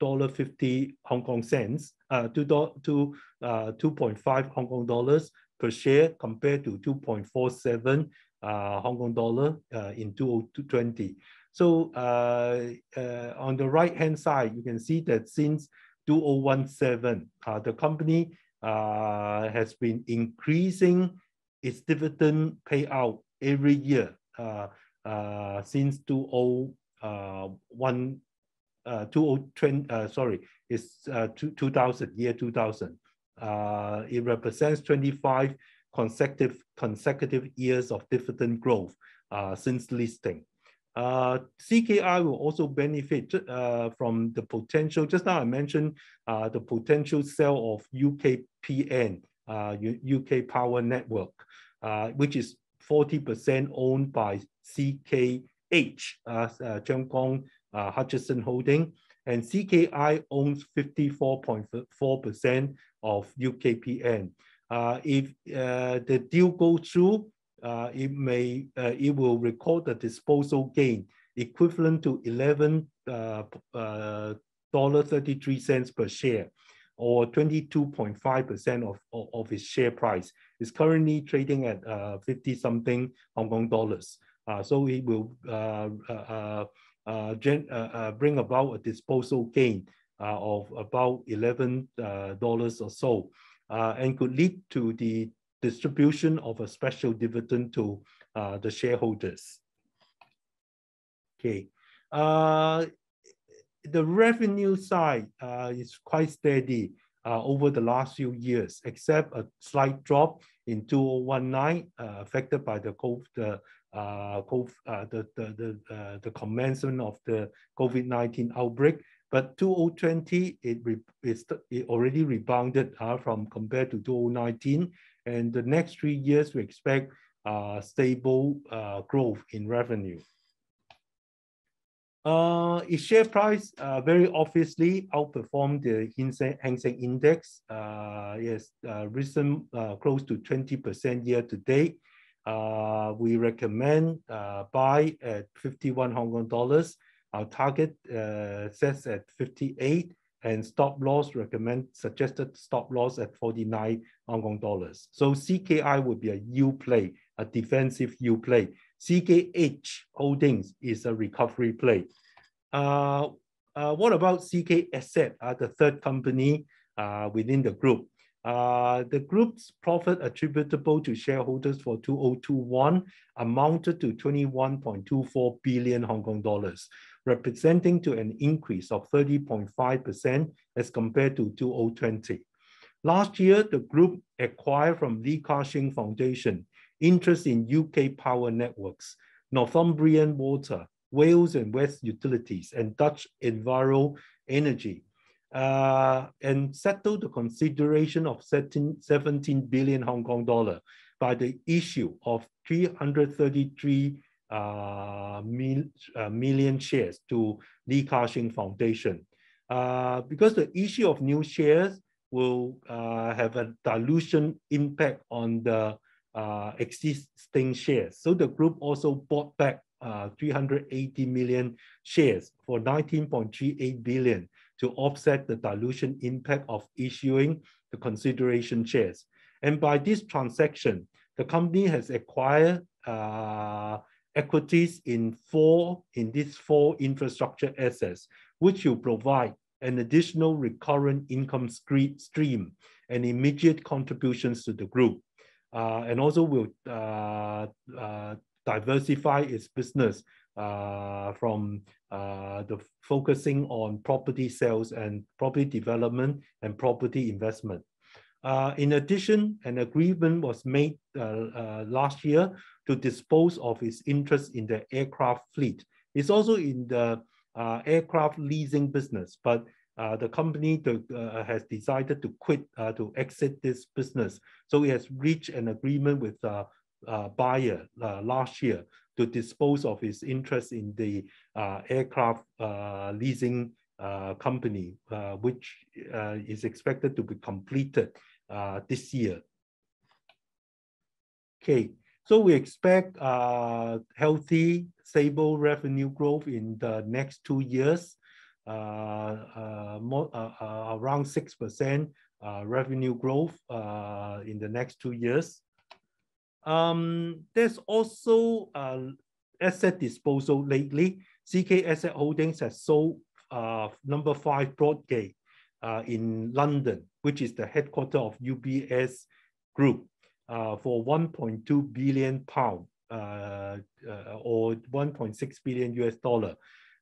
S1: $2.50 Hong Kong cents, uh, 2, to, uh, 2.5 Hong Kong dollars per share compared to 2.47 uh, Hong Kong dollar uh, in 2020. So uh, uh, on the right hand side, you can see that since 2017, uh, the company uh, has been increasing its dividend payout every year uh, since 2001, uh, 2020, uh, sorry, it's uh, 2000, year 2000. Uh, it represents 25 consecutive consecutive years of dividend growth since listing. Uh, CKI will also benefit uh, from the potential, just now I mentioned uh, the potential sale of UKPN, uh, UK Power Network, uh, which is 40% owned by CKH, uh, uh, Kong uh, Hutchison Holding, and CKI owns 54.4% of UKPN. Uh, if uh, the deal goes through, uh, it may uh, it will record the disposal gain equivalent to 11 uh, uh, dollar 33 cents per share or 22.5% of, of, of, its share price. It's currently trading at uh, 50 something Hong Kong dollars. Uh, so it will uh, bring about a disposal gain of about $11 or so and could lead to the distribution of a special dividend to the shareholders. Okay. Uh, the revenue side uh, is quite steady uh, over the last few years, except a slight drop in 2019 uh, affected by the COVID, uh, COVID, uh, the, the, the, uh, the commencement of the COVID-19 outbreak. But 2020, it, re it already rebounded uh, from compared to 2019. And the next three years, we expect uh, stable uh, growth in revenue. Uh, its share price uh, very obviously outperformed the Hang Seng Index. Uh, yes, uh, recent uh, close to 20% year to date. Uh, we recommend uh, buy at 51 Hong Kong dollars. Our target uh, sets at 58 and stop loss recommend suggested stop loss at 49 Hong Kong dollars. So CKI would be a yield play, a defensive yield play. CKH Holdings is a recovery play. Uh, uh, what about CK Asset, uh, the third company uh, within the group? Uh, the group's profit attributable to shareholders for 2021 amounted to 21.24 billion Hong Kong dollars, representing to an increase of 30.5% as compared to 2020. Last year, the group acquired from Li Ka-shing Foundation interest in UK Power Networks, Northumbrian Water, Wales and West Utilities, and Dutch Enviro Energy, uh, and settled the consideration of 17 billion Hong Kong dollar by the issue of 333 uh, mil, uh, million shares to Li Ka-shing Foundation. Uh, because the issue of new shares will uh, have a dilution impact on the uh, existing shares. So the group also bought back uh, 380 million shares for 19.38 billion to offset the dilution impact of issuing the consideration shares. And by this transaction, the company has acquired uh, equities in four in these four infrastructure assets, which will provide an additional recurrent income stream and immediate contributions to the group. Uh, and also will uh, uh, diversify its business uh, from uh, the focusing on property sales and property development and property investment. Uh, in addition, an agreement was made last year to dispose of its interest in the aircraft fleet. It's also in the uh, aircraft leasing business, but the company to, has decided to quit, to exit this business. So it has reached an agreement with uh, buyer uh, last year to dispose of its interest in the uh, aircraft leasing company, which is expected to be completed this year. Okay, so we expect uh, healthy, stable revenue growth in the next two years, uh, uh, more, around 6% revenue growth in the next two years. Um, there's also asset disposal lately. CK Asset Holdings has sold uh, number five Broadgate uh, in London, which is the headquarter of UBS Group, uh, for 1.2 billion pound uh, uh, or 1.6 billion US dollar.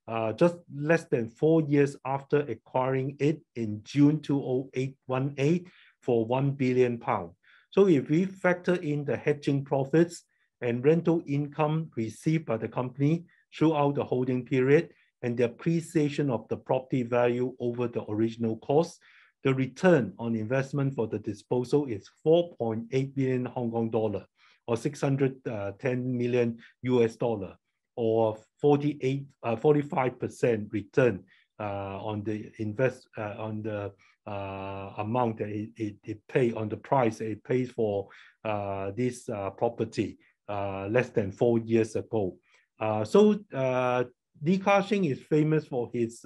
S1: Uh, just less than four years after acquiring it in June 2018 for 1 billion pound. So if we factor in the hedging profits and rental income received by the company throughout the holding period and the appreciation of the property value over the original cost, the return on investment for the disposal is 4.8 billion Hong Kong dollar or 610 million US dollar or 48, uh, 45% return uh, on the invest uh, on the uh, amount that it, it, it pay on the price it pays for uh, this uh, property less than four years ago. So Li Ka-shing is famous for his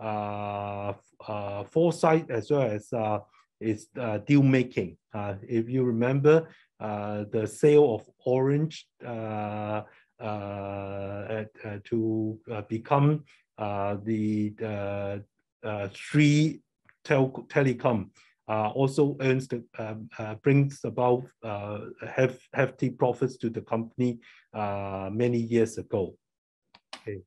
S1: uh, uh, foresight as well as uh, his uh, deal making. Uh, if you remember uh, the sale of Orange uh, uh, uh, to uh, become uh, the uh, uh, Sri tel Telecom uh, also earns the um, uh, brings about uh, hef hefty profits to the company uh, many years ago. Okay.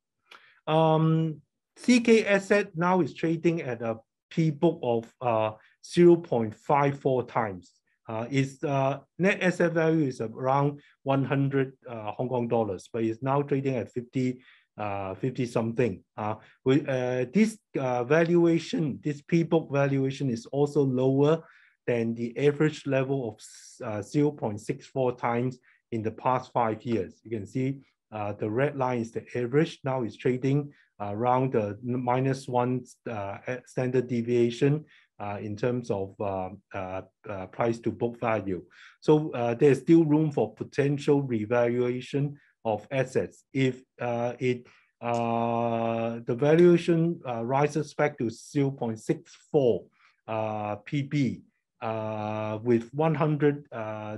S1: Um, CK Asset now is trading at a P book of uh, 0.54 times. Uh, its uh, net asset value is around 100 uh, Hong Kong dollars, but it's now trading at 50 uh, 50 something. Uh, we, uh, this uh, valuation, this P-book valuation is also lower than the average level of uh, 0.64 times in the past five years. You can see uh, the red line is the average. Now it's trading around the minus one uh, standard deviation uh, in terms of uh, uh, uh price to book value. So uh, there's still room for potential revaluation of assets if uh, it uh, the valuation uh, rises back to 0.64 uh, PB uh, with $100 uh,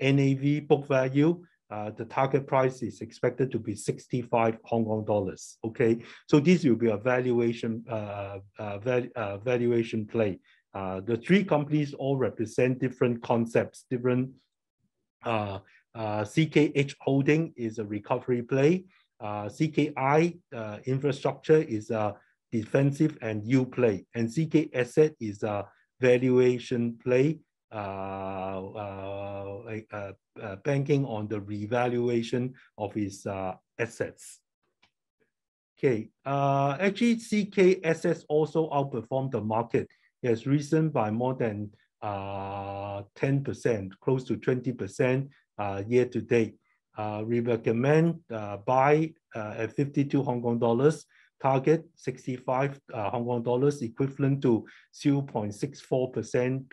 S1: NAV book value. Uh, the target price is expected to be 65 Hong Kong dollars. Okay, so this will be a valuation uh, uh, uh, valuation play. Uh, the three companies all represent different concepts, different CKH Holding is a recovery play. CKI infrastructure is a defensive and yield play. And CK Asset is a valuation play, Uh, uh, uh, banking on the revaluation of its assets. Okay, actually CK Assets also outperformed the market. It has risen by more than 10%, close to 20% uh, year to date. Uh, we recommend uh, buy at 52 Hong Kong dollars, target 65 Hong Kong dollars, equivalent to 0.64%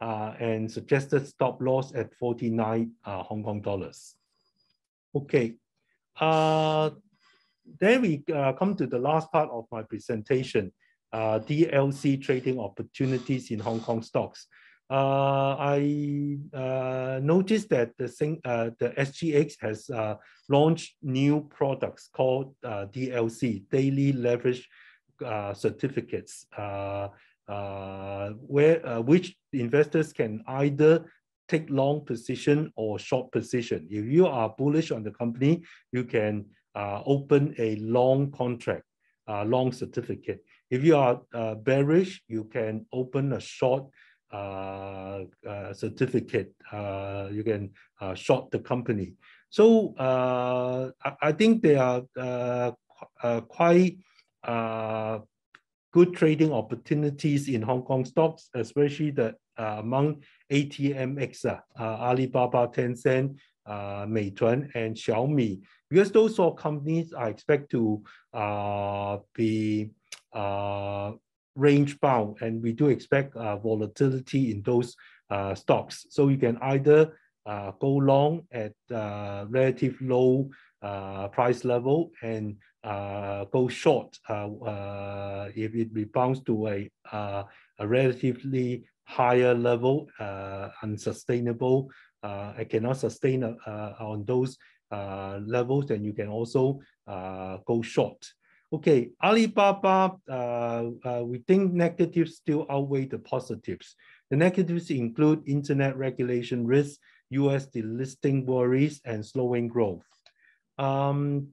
S1: P-book, and suggested stop loss at 49 Hong Kong dollars. Okay, then we uh, come to the last part of my presentation, uh, DLC trading opportunities in Hong Kong stocks uh, I uh, noticed that the thing, uh, the SGX has uh, launched new products called uh, DLC, Daily Leverage uh, Certificates, uh, where uh, which investors can either take long position or short position. If you are bullish on the company, you can uh, open a long contract, uh, long certificate. If you are uh, bearish, you can open a short uh, uh, certificate. Uh, you can short the company. So I, I, think they are quite good trading opportunities in Hong Kong stocks, especially the uh, among ATMX, uh, Alibaba, Tencent, uh, Meituan, and Xiaomi, because those four companies I expect to uh, be uh, range bound, and we do expect uh, volatility in those uh, stocks. So you can either uh, go long at uh, relative low uh, price level and uh, go short uh, uh, if it rebounds to a, uh, a relatively higher level, unsustainable. I cannot sustain on those levels, then you can also go short. Okay, Alibaba, uh, uh, we think negatives still outweigh the positives. The negatives include internet regulation risks, US delisting worries, and slowing growth. Um,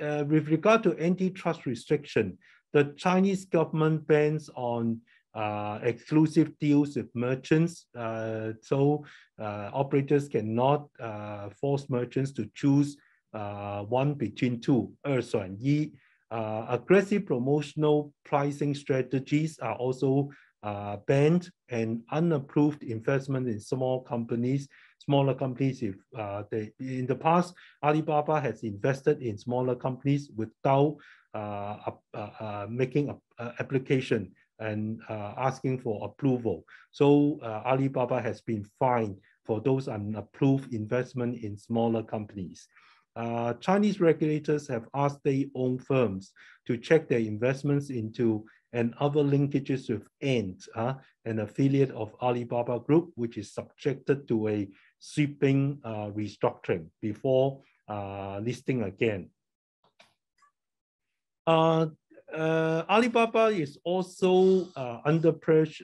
S1: uh, with regard to antitrust restriction, the Chinese government bans on uh, exclusive deals with merchants. Uh, so uh, operators cannot uh, force merchants to choose uh, one between two, 二选一. Uh, aggressive promotional pricing strategies are also uh, banned and unapproved investment in small companies, smaller companies. If uh, they, in the past, Alibaba has invested in smaller companies without uh, uh, uh, making an application and asking for approval. So Alibaba has been fined for those unapproved investment in smaller companies. uh, Chinese regulators have asked their own firms to check their investments into and other linkages with Ant, uh, an affiliate of Alibaba Group, which is subjected to a sweeping uh, restructuring before uh, listing again. Uh, Alibaba is also under pressure,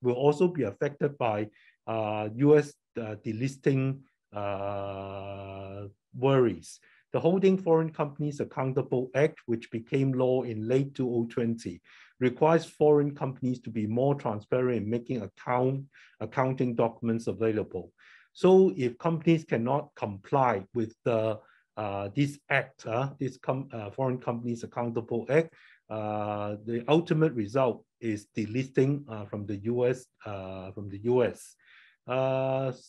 S1: will also be affected by US delisting worries. The Holding Foreign Companies Accountable Act, which became law in late 2020, requires foreign companies to be more transparent in making account, accounting documents available. So if companies cannot comply with the uh, this act, uh, this com uh, Foreign Companies Accountable Act, uh, the ultimate result is delisting uh, from the US. Uh, from the US.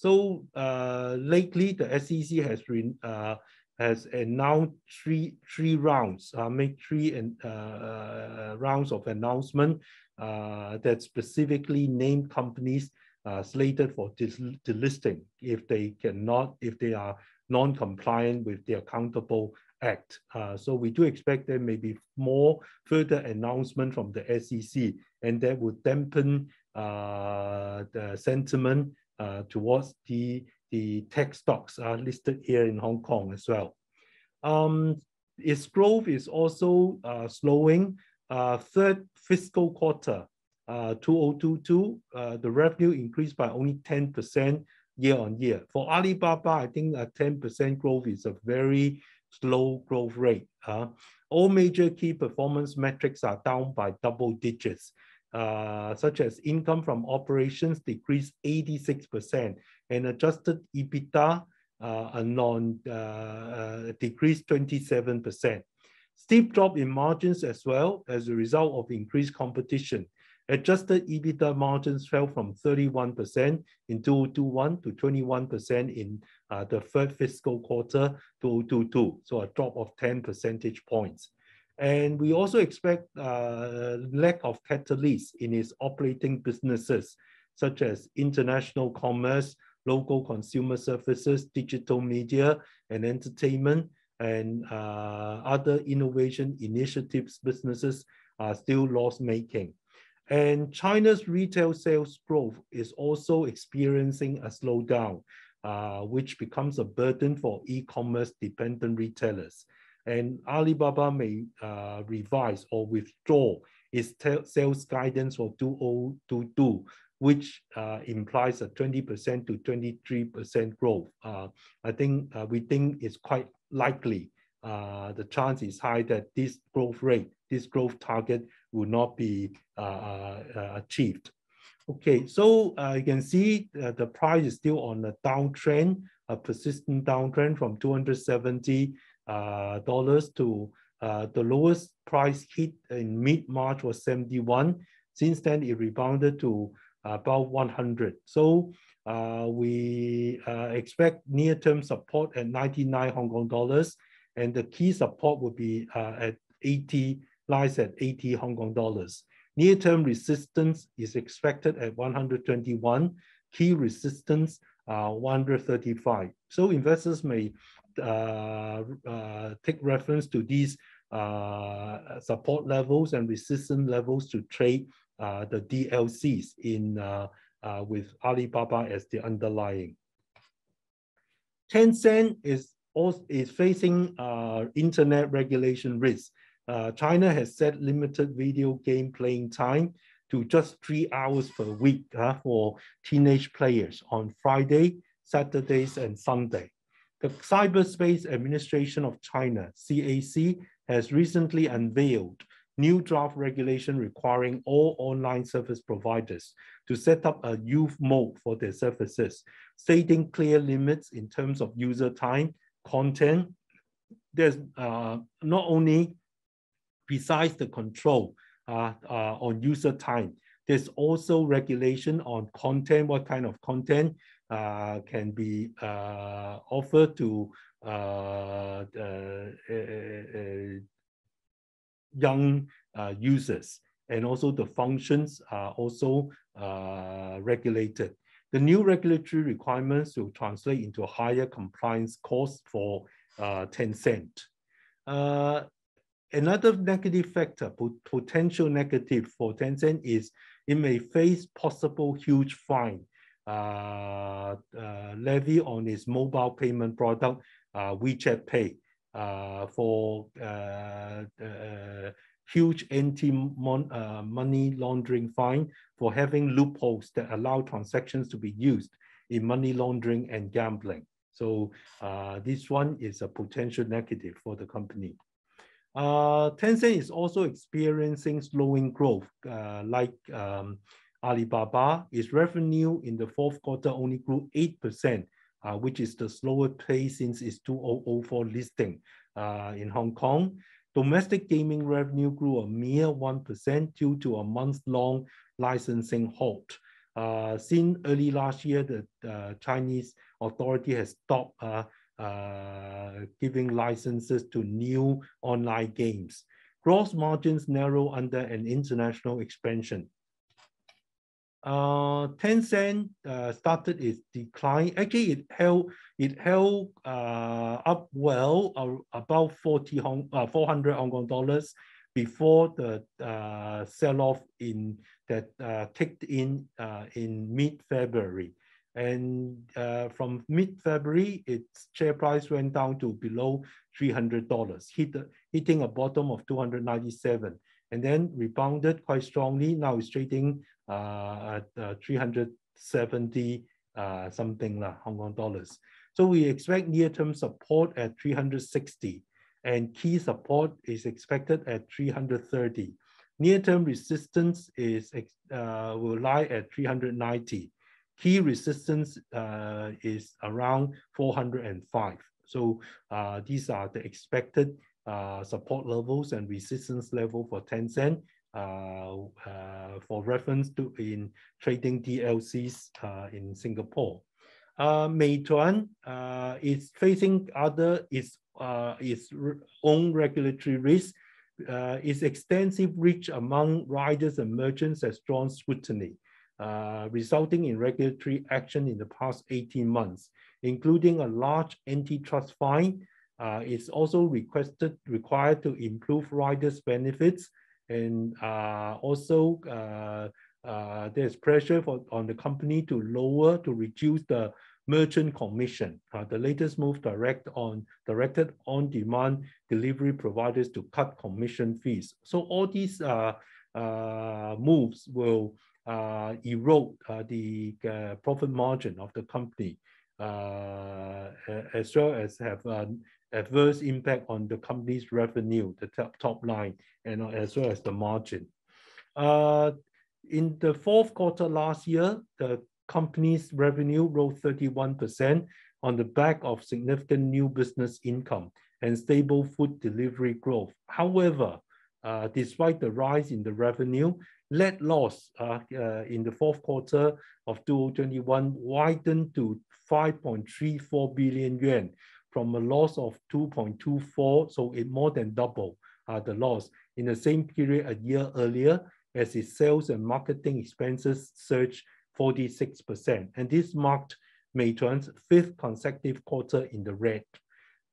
S1: so lately, the SEC has re has announced three three rounds, made three and rounds of announcement that specifically named companies slated for delisting if they cannot, if they are non-compliant with the Accountable Act. Uh, so we do expect there may be more further announcement from the SEC, and that would dampen uh, the sentiment uh, towards the, the tech stocks are listed here in Hong Kong as well. Um, its growth is also uh, slowing. Uh, third fiscal quarter, uh, 2022, the revenue increased by only 10% year on year. For Alibaba, I think a 10% growth is a very slow growth rate. Uh, all major key performance metrics are down by double digits, uh, such as income from operations decreased 86% and adjusted EBITDA uh, non, uh, uh, decreased 27%. Steep drop in margins as well as a result of increased competition. Adjusted EBITDA margins fell from 31% in 2021 to 21% in uh, the third fiscal quarter 2022, so a drop of 10 percentage points. And we also expect uh, lack of catalysts in its operating businesses, such as international commerce, local consumer services, digital media and entertainment, and uh, other innovation initiatives businesses are still loss-making. And China's retail sales growth is also experiencing a slowdown, uh, which becomes a burden for e-commerce dependent retailers. And Alibaba may uh, revise or withdraw its sales guidance for 2022, which uh, implies a 20% to 23% growth. Uh, I think uh, we think it's quite likely. Uh, the chance is high that this growth rate, this growth target will not be uh, uh, achieved. Okay, so you can see the price is still on a downtrend, a persistent downtrend from 270 dollars to the lowest price hit in mid-March was 71. Since then, it rebounded to about 100. So uh, we uh, expect near-term support at 99 Hong Kong dollars, and the key support will be uh, at 80 lies at 80 Hong Kong dollars. Near-term resistance is expected at 121, key resistance uh, 135. So investors may uh, uh, take reference to these support levels and resistance levels to trade the DLCs in uh, with Alibaba as the underlying. Tencent is also is facing internet regulation risk uh, China has set limited video game playing time to just three hours per week uh, for teenage players on Friday, Saturdays, and Sunday. The Cyberspace Administration of China, CAC, has recently unveiled new draft regulation requiring all online service providers to set up a youth mode for their services, stating clear limits in terms of user time, content. There's uh, not only besides the control uh, uh, on user time, there's also regulation on content, what kind of content uh, can be uh, offered to uh, young uh, users. And also the functions are also regulated. The new regulatory requirements will translate into higher compliance costs for uh, Tencent. Uh, another negative factor, potential negative for Tencent is it may face possible huge fine uh, uh, levy on its mobile payment product, uh, WeChat Pay, uh, for uh, uh, huge anti-money laundering fine for having loopholes that allow transactions to be used in money laundering and gambling. So uh, this one is a potential negative for the company. Uh, Tencent is also experiencing slowing growth, uh, like um, Alibaba. Its revenue in the fourth quarter only grew 8%, uh, which is the slower pace since its 2004 listing uh, in Hong Kong. Domestic gaming revenue grew a mere 1% due to a month-long licensing halt. Uh, since early last year, the uh, Chinese authority has stopped uh, giving licenses to new online games. Gross margins narrow under an international expansion. Uh, Tencent uh, started its decline. Actually, it held it held uh, up well, uh, about 40 Hong, uh, 400 Hong Kong dollars before the uh, sell-off in that uh, kicked in uh, in mid-February. And uh, from mid-February, its share price went down to below $300, hit, hitting a bottom of 297 and then rebounded quite strongly. Now it's trading uh, at uh, 370 uh, something lah, Hong Kong dollars. So we expect near-term support at 360 and key support is expected at 330. Near-term resistance is uh, will lie at 390 key resistance uh, is around 405. So uh, these are the expected uh, support levels and resistance level for Tencent for reference to in trading DLCs uh, in Singapore. Meituan is facing other its its own regulatory risk. its extensive reach among riders and merchants has drawn scrutiny. Uh, resulting in regulatory action in the past 18 months, including a large antitrust fine. Uh, it's also requested required to improve riders' benefits, and uh, also uh, uh, there's pressure for, on the company to lower to reduce the merchant commission. the latest move direct on directed on-demand delivery providers to cut commission fees. So all these moves will uh, erode uh, the uh, profit margin of the company, as well as have adverse impact on the company's revenue, the top, top line, and as well as the margin. in the fourth quarter last year, the company's revenue rose 31% on the back of significant new business income and stable food delivery growth. However, uh, despite the rise in the revenue, net loss uh, uh, in the fourth quarter of 2021 widened to 5.34 billion yuan from a loss of 2.24, so it more than doubled uh, the loss in the same period a year earlier as its sales and marketing expenses surged 46%. And this marked Meituan's fifth consecutive quarter in the red.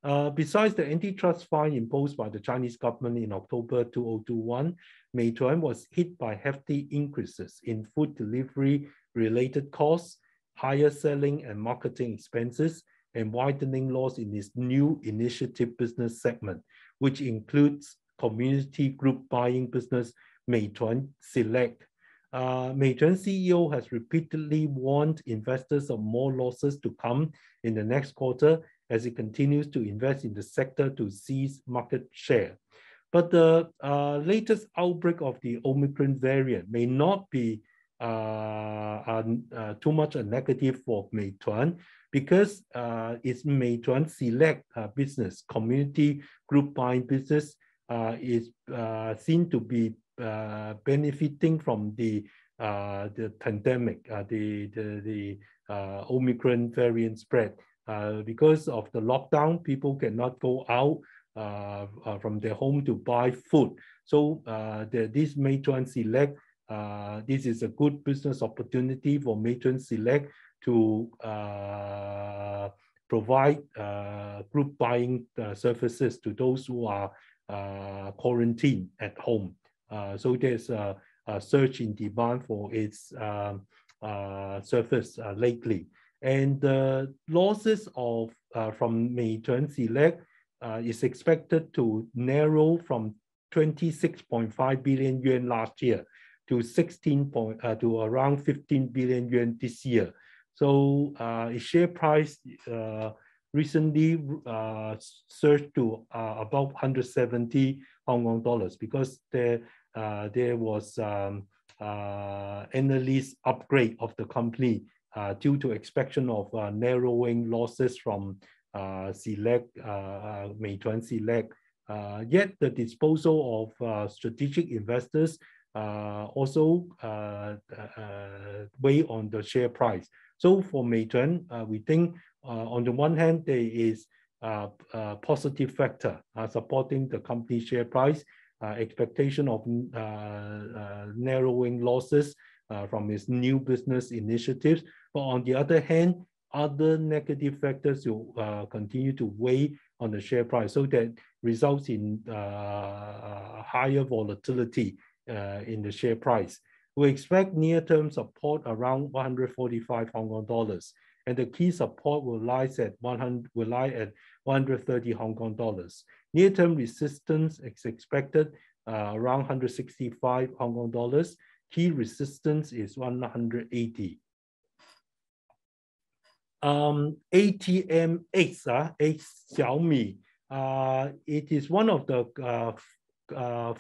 S1: Uh, besides the antitrust fine imposed by the Chinese government in October 2021, Meituan was hit by hefty increases in food delivery related costs, higher selling and marketing expenses, and widening loss in its new initiative business segment, which includes community group buying business Meituan Select. Uh, Meituan CEO has repeatedly warned investors of more losses to come in the next quarter as it continues to invest in the sector to seize market share. But the uh, latest outbreak of the Omicron variant may not be uh, uh, too much a negative for Meituan because uh, its Meituan Select uh, business, community group buying business, uh, is seen to be benefiting from the the pandemic, the the, the Omicron variant spread. Uh, because of the lockdown, people cannot go out uh, uh, from their home to buy food. So uh, the, this Meituan Select, uh, this is a good business opportunity for Meituan Select to provide uh, group buying uh, services to those who are uh, quarantined at home. so there's a, a, surge in demand for its um, service lately. And the losses of from Meituan Select is expected to narrow from 26.5 billion yuan last year to 16 point, uh, to around 15 billion yuan this year. So uh, its share price uh, recently uh, surged to uh, about 170 Hong Kong dollars because there uh, there was um, analyst upgrade of the company due to expectation of narrowing losses from Select, Meituan Select uh, yet the disposal of uh, strategic investors uh, also weigh on the share price. So for Meituan, uh, we think uh, on the one hand, there is a, a positive factor supporting the company share price, expectation of narrowing losses from its new business initiatives. But on the other hand, other negative factors will uh, continue to weigh on the share price so that results in uh, higher volatility uh, in the share price. We expect near-term support around 145 Hong Kong dollars, and the key support will lie at 100 will lie at 130 Hong Kong dollars. Near-term resistance is expected uh, around 165 Hong Kong dollars. Key resistance is 180 um, ATMX, uh, X Xiaomi, uh, it is one of the uh, uh,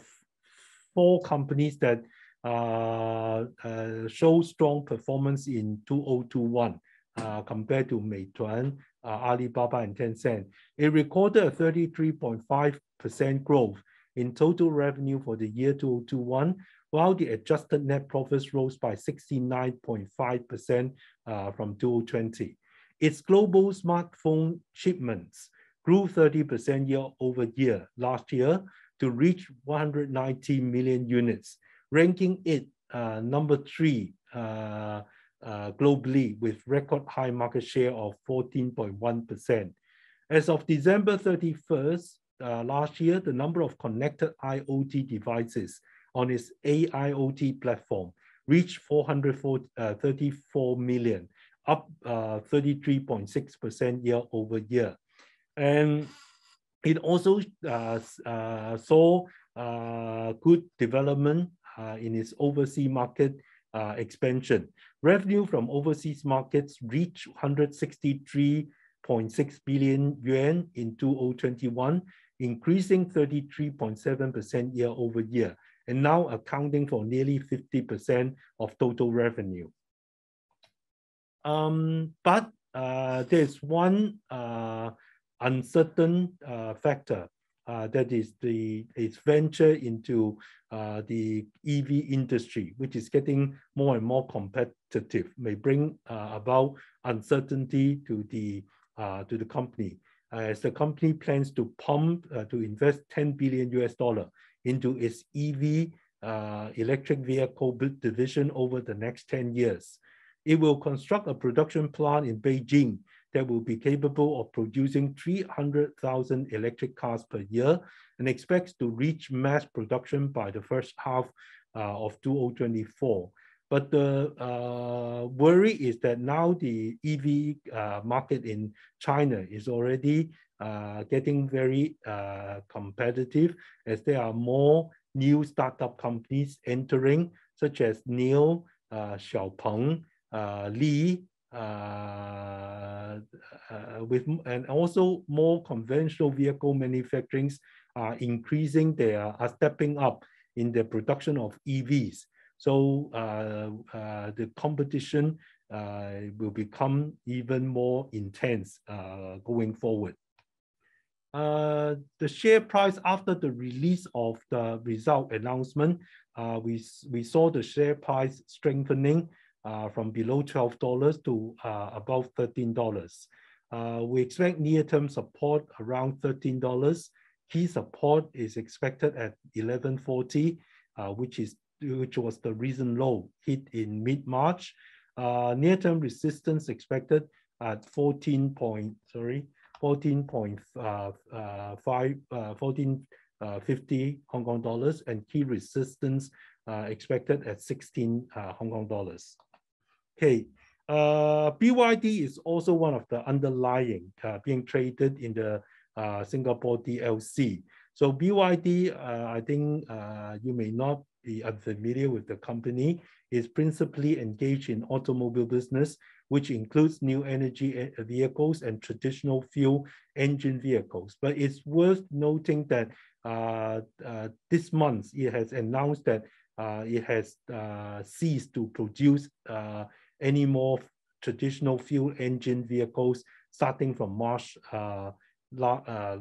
S1: four companies that show strong performance in 2021 uh, compared to Meituan, uh, Alibaba, and Tencent. It recorded a 33.5% growth in total revenue for the year 2021, while the adjusted net profits rose by 69.5% uh, from 2020. Its global smartphone shipments grew 30% year over year last year to reach 190 million units, ranking it uh, number three uh, uh, globally with record high market share of 14.1%. As of December 31st uh, last year, the number of connected IoT devices on its AIoT platform reached 434 uh, million, up 33.6% uh, year over year. And it also saw good development in its overseas market expansion. Revenue from overseas markets reached 163.6 billion yuan in 2021, increasing 33.7% year over year, and now accounting for nearly 50% of total revenue. Um, but uh, there's one uh, uncertain uh, factor uh, that is the its venture into uh, the EV industry, which is getting more and more competitive, may bring uh, about uncertainty to the to the company. as the company plans to pump to invest 10 billion US dollar into its EV electric vehicle division over the next 10 years. It will construct a production plant in Beijing that will be capable of producing 300,000 electric cars per year and expects to reach mass production by the first half uh, of 2024. But the uh, worry is that now the EV uh, market in China is already uh, getting very uh, competitive as there are more new startup companies entering, such as NIO, uh, Xiaopeng, uh, Li, with and also more conventional vehicle manufacturings are increasing their are stepping up in the production of EVs. So uh, uh, the competition uh, will become even more intense going forward. the share price after the release of the result announcement, we, we saw the share price strengthening uh, from below $12 to uh, above $13. Uh, we expect near-term support around $13. Key support is expected at 1140, uh, which is which was the recent low hit in mid-March. Uh, near-term resistance expected at 14 point, sorry, 14.5, uh, uh, 14, uh, 50 Hong Kong dollars and key resistance uh, expected at 16 uh, Hong Kong dollars. Okay, uh, BYD is also one of the underlying being traded in the Singapore DLC. So BYD, I think you may not be unfamiliar with the company, is principally engaged in automobile business, which includes new energy vehicles and traditional fuel engine vehicles. But it's worth noting that uh, uh, this month it has announced that uh, it has ceased to produce any more traditional fuel engine vehicles starting from March uh, uh,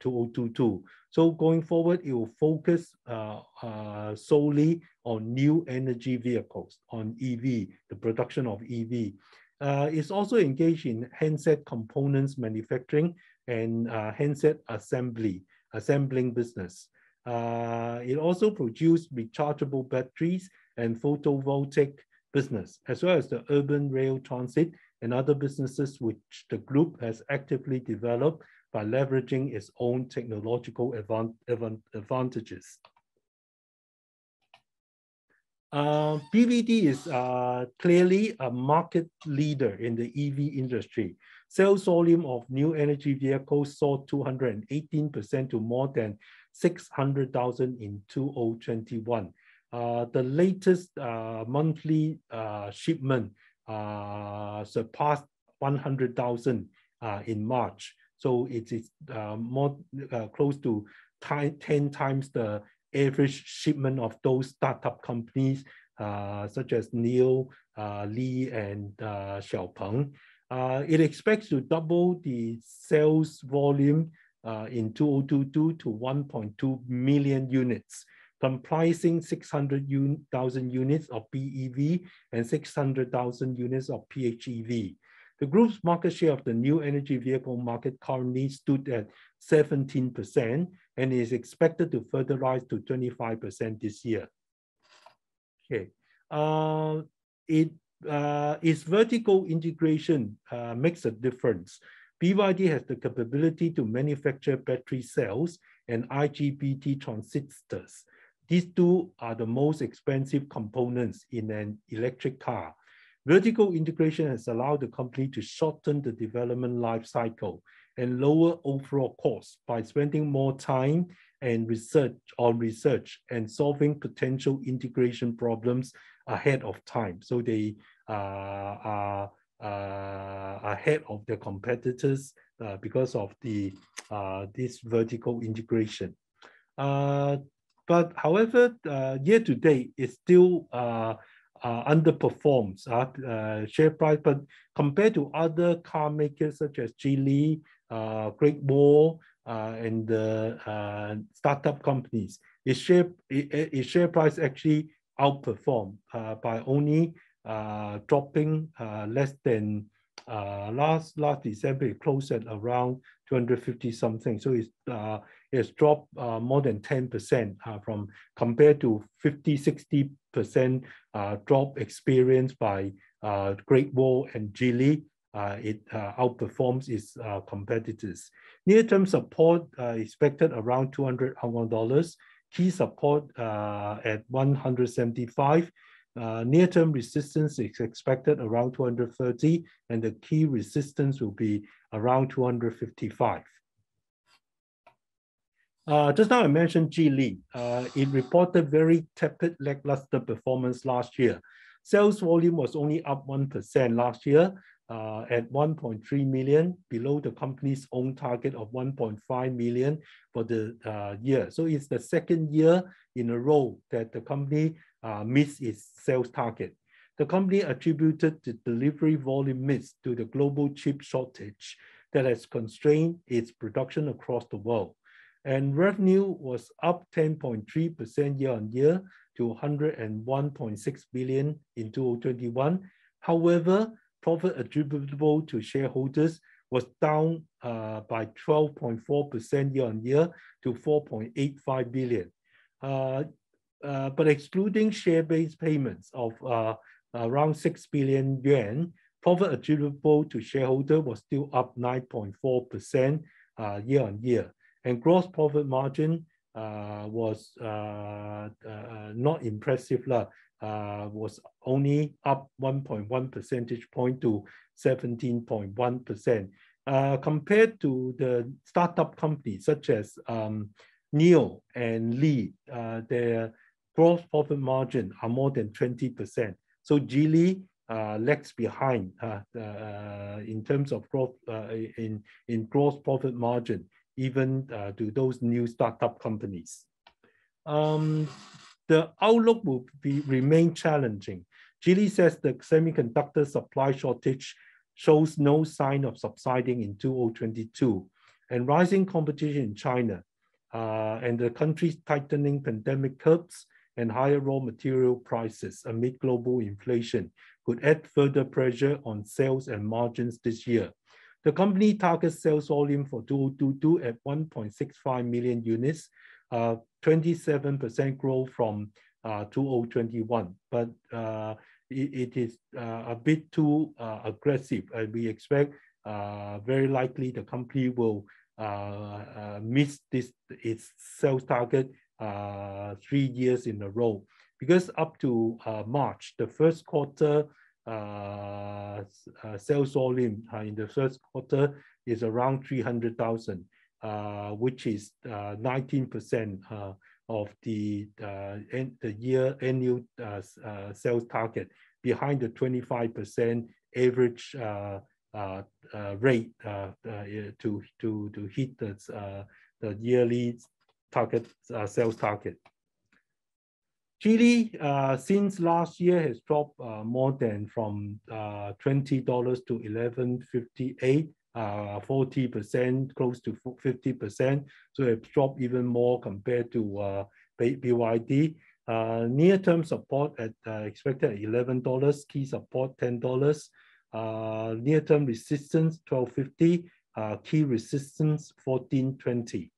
S1: 2022. So going forward, it will focus uh, uh, solely on new energy vehicles, on EV, the production of EV. Uh, it's also engaged in handset components manufacturing and uh, handset assembly, assembling business. Uh, it also produced rechargeable batteries and photovoltaic business, as well as the urban rail transit and other businesses which the group has actively developed by leveraging its own technological advantages. Uh, BYD is uh, clearly a market leader in the EV industry. Sales volume of new energy vehicles saw 218% to more than 600,000 in 2021. Uh, the latest uh, monthly uh, shipment uh, surpassed 100,000 uh, in March. So it is uh, more close to 10 times the average shipment of those startup companies such as NIO, Li, and Xiaopeng. it expects to double the sales volume in 2022 to 1.2 million units comprising 600,000 units of BEV and 600,000 units of PHEV. The group's market share of the new energy vehicle market currently stood at 17% and is expected to further rise to 25% this year. Okay, uh, it uh, its vertical integration uh, makes a difference. BYD has the capability to manufacture battery cells and IGBT transistors these two are the most expensive components in an electric car. Vertical integration has allowed the company to shorten the development life cycle and lower overall costs by spending more time and research on research and solving potential integration problems ahead of time. So they uh, are uh, ahead of their competitors uh, because of the uh, this vertical integration. But however, uh, year to date, it still uh, uh, underperforms share price. But compared to other car makers such as Geely, Great Wall, and the startup companies, its share its share price actually outperformed by only dropping less than uh, last last December it closed at around 250 something. So it's uh, it's dropped uh, more than 10% uh, from compared to 50, 60% uh, drop experienced by uh, Great Wall and Geely. Uh, it uh, outperforms its competitors. Near-term support expected around 200 Hong Kong dollars. Key support at 175 uh, near-term resistance is expected around 230, and the key resistance will be around 255. Uh, just now I mentioned Geely. Uh, it reported very tepid lackluster performance last year. Sales volume was only up 1% last year uh, at 1.3 million, below the company's own target of 1.5 million for the uh, year. So it's the second year in a row that the company uh, missed its sales target. The company attributed the delivery volume miss to the global chip shortage that has constrained its production across the world. And revenue was up 10.3% year on year to 101.6 billion in 2021. However, profit attributable to shareholders was down uh, by 12.4% year on year to 4.85 billion. Uh, uh, but excluding share-based payments of uh, around 6 billion yuan, Profit attributable to shareholder was still up 9.4% uh, year on year. And gross profit margin uh, was uh, uh, not impressive, uh, was only up 1.1 percentage point to 17.1%. Uh, compared to the startup companies such as um, NIO and Li, uh, their gross profit margin are more than 20%. So Geely uh, lags behind in terms of growth in, in gross profit margin, even uh, to those new startup companies. Um, the outlook will be remain challenging. Geely says the semiconductor supply shortage shows no sign of subsiding in 2022, and rising competition in China uh, and the country's tightening pandemic curbs and higher raw material prices amid global inflation could add further pressure on sales and margins this year. The company targets sales volume for 2022 at 1.65 million units, 27% uh, growth from uh, 2021. But uh, it, is uh, a bit too uh, aggressive, and we expect uh, very likely the company will miss this its sales target three years in a row. Because up to March, the first quarter Uh, uh, sales volume uh, in the first quarter is around 300,000, uh, which is 19% of the, the year annual sales target behind the 25% average rate to, to, to hit the, the yearly target sales target. Geely, uh, since last year, has dropped uh, more than from uh, $20 to 11.58, 40%, uh, close to 50%. So it's dropped even more compared to uh, BYD. Uh, near-term support at expected at $11, key support $10, near-term resistance 12.50, key resistance 14.20.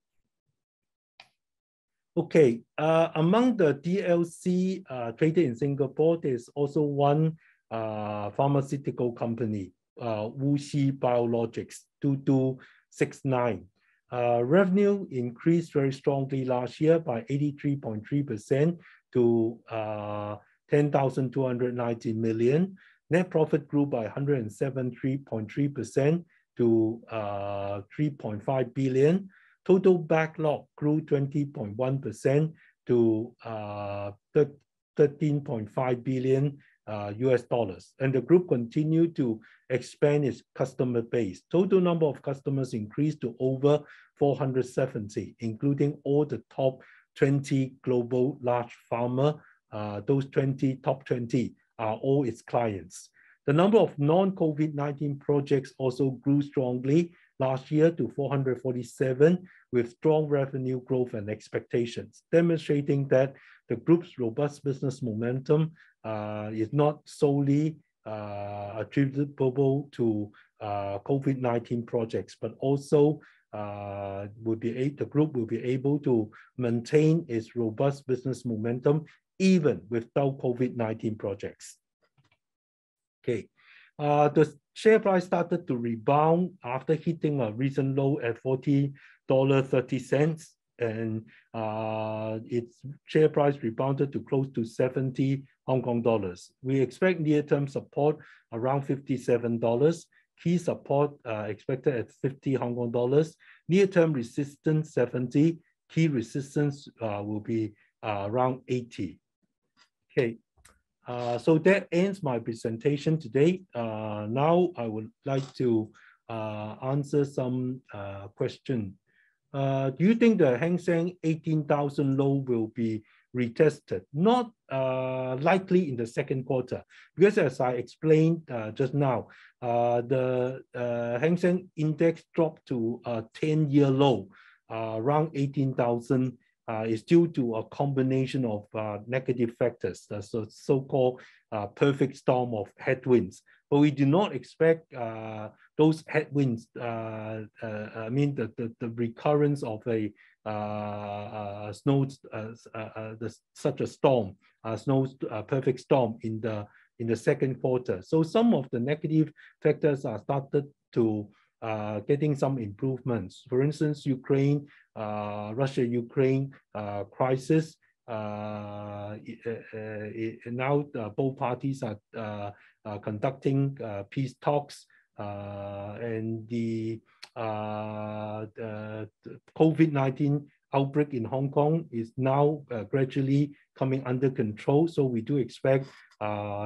S1: Okay, uh, among the DLC uh, traded in Singapore, there's also one uh, pharmaceutical company, uh, WuXi Biologics, 2269. Uh, revenue increased very strongly last year by 83.3% to uh, 10,290 million. Net profit grew by 173.3% to uh, 3.5 billion. Total backlog grew 20.1% to uh, 13.5 billion uh, US dollars. And the group continued to expand its customer base. Total number of customers increased to over 470, including all the top 20 global large pharma. Uh, those 20 top 20 are all its clients. The number of non-COVID-19 projects also grew strongly last year to 447 with strong revenue growth and expectations, demonstrating that the group's robust business momentum uh, is not solely uh, attributable to uh, COVID-19 projects, but also uh, be the group will be able to maintain its robust business momentum even without COVID-19 projects. Okay, uh, the share price started to rebound after hitting a recent low at $40.30 and uh, its share price rebounded to close to 70 Hong Kong dollars. We expect near-term support around $57. Key support uh, expected at 50 Hong Kong dollars. Near-term resistance 70. Key resistance uh, will be uh, around 80. Okay, uh, so that ends my presentation today. Uh, now I would like to uh, answer some uh, question. Uh, do you think the Hang Seng 18,000 low will be retested? Not uh, likely in the second quarter, because as I explained just now, the Hang Seng index dropped to a 10-year low, around 18,000 uh, is due to a combination of uh, negative factors, the so, so-called uh, perfect storm of headwinds. But we do not expect uh, those headwinds, uh, uh, I mean, the, the, the, recurrence of a snow, the, such a storm, snow perfect storm in the in the second quarter. So some of the negative factors are started to uh, getting some improvements. For instance, Ukraine, uh, Russia-Ukraine uh, crisis. Uh, it, now both parties are conducting peace talks, and the, the COVID-19 outbreak in Hong Kong is now gradually coming under control. So we do expect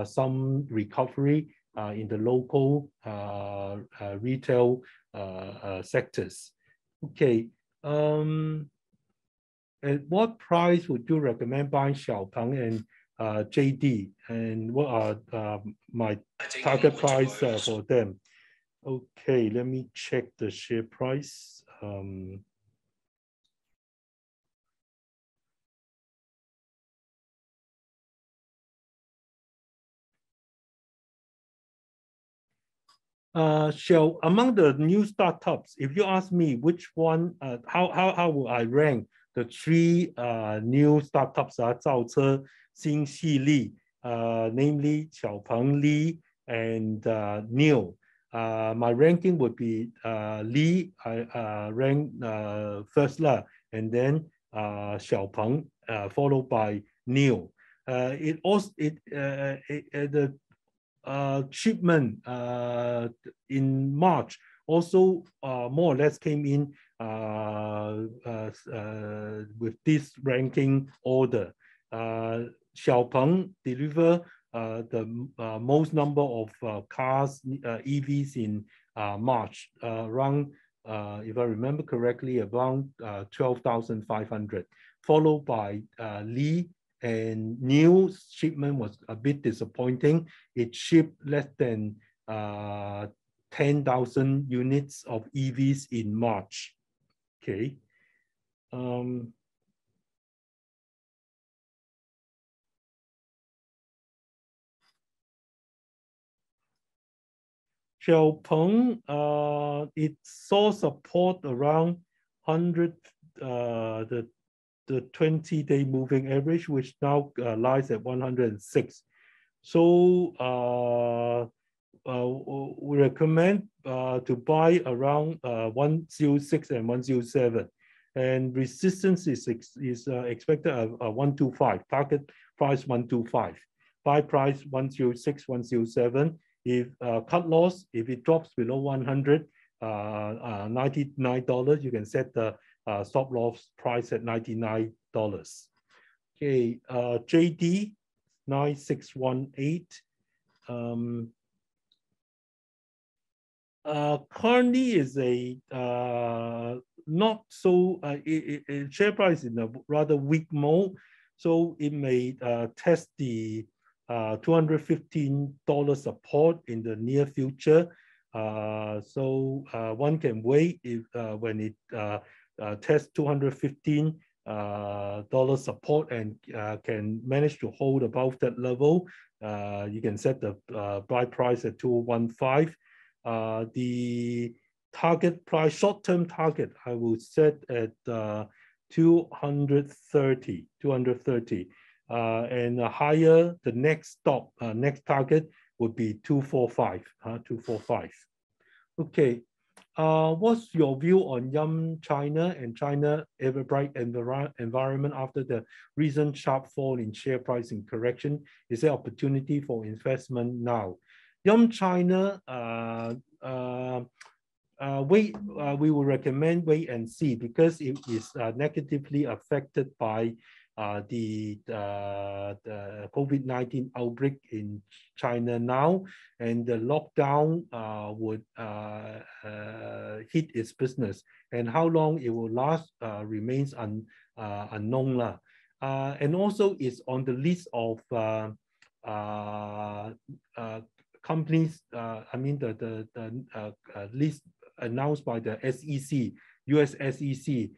S1: some recovery uh, in the local uh, uh, retail sectors. Okay. Um, at what price would you recommend buying Xiaopeng and uh, JD? And what are uh, my target price uh, for them? Okay, let me check the share price. Um, uh, shall among the new startups, if you ask me which one, uh, how, how, how will I rank the three uh, new startups are Zhao Ce, Xin Li, uh, namely Xiaopeng Li and uh, NIO. Uh, my ranking would be uh, Li, I uh, rank uh, first lah, and then uh, Xiaopeng, uh, followed by NIO. Uh, it also it, uh, it uh, the uh, shipment uh, in March also uh, more or less came in uh, uh, uh, with this ranking order. Uh, Xiaopeng deliver the most number of cars, EVs in March, around, uh if I remember correctly, around 12,500, followed by Li and NIO shipment was a bit disappointing. It shipped less than uh, 10,000 units of EVs in March. Okay. Um, Xiaopeng, uh, it saw support around 100, uh, the the 20-day moving average, which now uh, lies at 106. So uh, uh, we recommend uh, to buy around uh, 106 and 107. And resistance is, is uh, expected at 125, target price 125. Buy price 106, 107. If cut loss, if it drops below 100, $99, you can set the uh, stop loss price at $99. Okay, uh, JD 9618. Um, uh, currently is a uh, not so uh, it, it, share price in a rather weak mode, so it may uh, test the uh, $215 support in the near future. Uh, so uh, one can wait if uh, when it uh, uh, test 215 uh, dollar support and uh, can manage to hold above that level, you can set the buy price at 215. the target price, short-term target, I will set at 230, 230. Uh, and higher, the next stop, uh, next target would be 245, uh, 245. Okay, uh, what's your view on Yum China and China Everbright envir environment after the recent sharp fall in share price and correction? Is there opportunity for investment now? Yum China, uh, uh, uh, wait, uh, we will recommend wait and see because it is uh, negatively affected by uh, the, uh, the COVID-19 outbreak in China now, and the lockdown uh, would uh, uh, hit its business. And how long it will last uh, remains un, unknown. La. and also it's on the list of companies, I mean the, the, the list announced by the SEC, US SEC,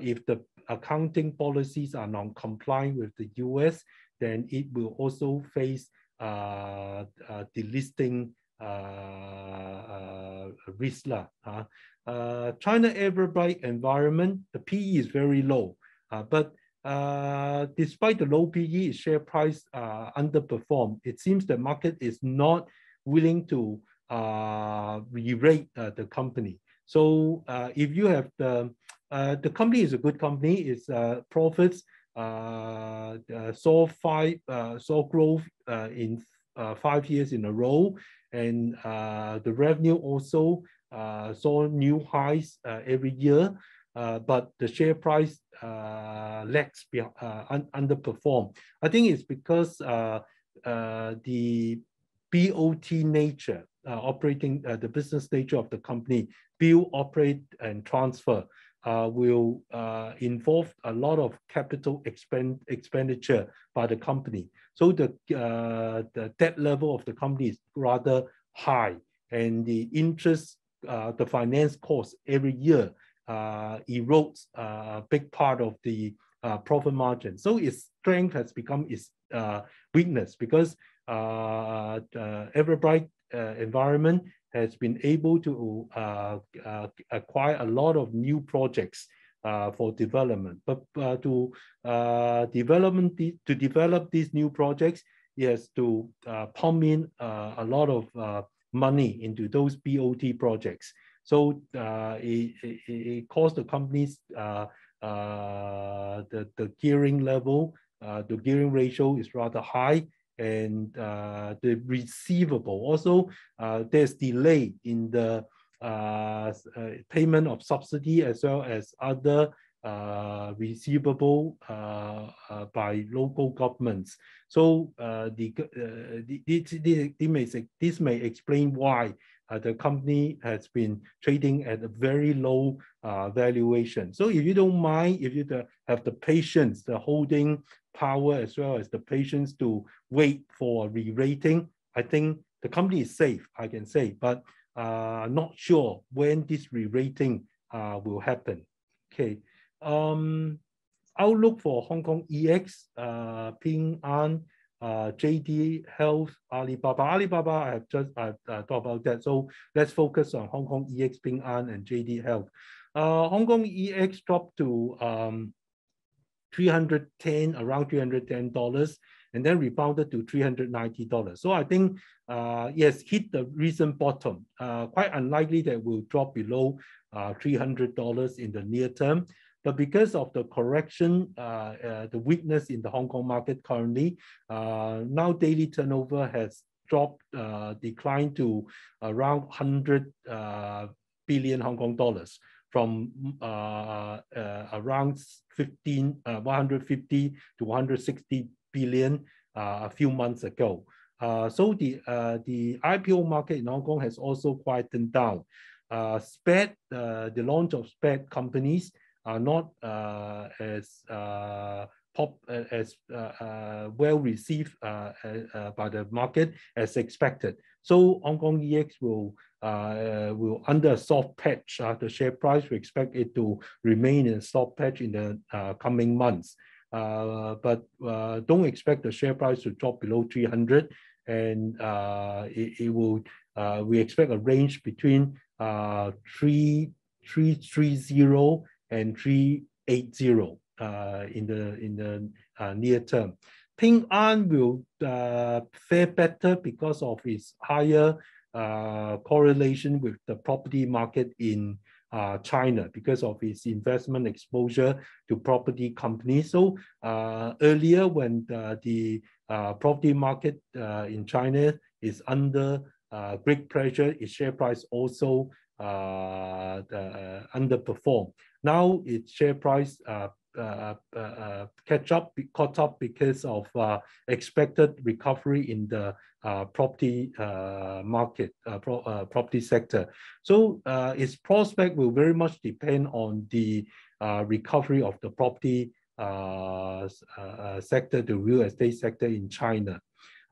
S1: if the accounting policies are non-compliant with the US, then it will also face uh, uh, delisting uh, uh, risk. Uh, China Everbright environment, the PE is very low, uh, but uh, despite the low PE, share price uh, underperform. It seems the market is not willing to re-rate the company. So if you have the uh, the company is a good company, its uh, profits uh, uh, saw five uh, saw growth uh, in five years in a row, and the revenue also saw new highs every year. But the share price lags un underperform. I think it's because the BOT nature, operating the business nature of the company, build, operate, and transfer uh, will uh, involve a lot of capital expend expenditure by the company. So the, uh, the debt level of the company is rather high and the interest, uh, the finance cost every year uh, erodes a big part of the uh, profit margin. So its strength has become its uh, weakness because uh, the Everbright uh, environment has been able to uh, uh, acquire a lot of new projects uh, for development. But uh, to uh, development to develop these new projects, it has to uh, pump in a lot of money into those BOT projects. So it, it, it caused the companies the, the gearing level, the gearing ratio is rather high and uh, the receivable. Also, uh, there's delay in the uh, uh, payment of subsidy as well as other uh, receivable uh, by local governments. So the, the, the, the, may this may explain why the company has been trading at a very low uh, valuation. So if you don't mind, if you have the patience, the holding power as well as the patience to wait for re-rating, I think the company is safe, I can say, but uh, not sure when this re-rating uh, will happen. Okay. Um, outlook for Hong Kong EX, uh, Ping An, uh, JD Health, Alibaba. Alibaba, I have just uh, uh, talked about that. So let's focus on Hong Kong EX, Ping An, and JD Health. Uh, Hong Kong EX dropped to um, 310, around $310, and then rebounded to $390. So I think, uh, yes, hit the recent bottom. Uh, quite unlikely that will drop below uh, $300 in the near term. But because of the correction, uh, uh, the weakness in the Hong Kong market currently, uh, now daily turnover has dropped, declined to around 100 billion Hong Kong dollars from uh, uh, around 15, uh, 150 to 160 billion a few months ago. so the, the IPO market in Hong Kong has also quietened down. SPAC, the launch of SPAC companies are not as pop as uh, uh, well received uh, by the market as expected. So Hong Kong EX will uh, will under a soft patch. Uh, the share price we expect it to remain in a soft patch in the uh, coming months. Uh, but uh, don't expect the share price to drop below 300 and uh, it, it will we expect a range between uh, 3 330 and 380 in the in the near term. Ping An will fare better because of its higher uh, correlation with the property market in uh, China because of its investment exposure to property companies. So uh, earlier when the, the uh, property market uh, in China is under uh, great pressure, its share price also underperform. Now its share price uh, uh, uh, catch up, caught up because of expected recovery in the property market, pro, property sector. So its prospect will very much depend on the recovery of the property sector, the real estate sector in China.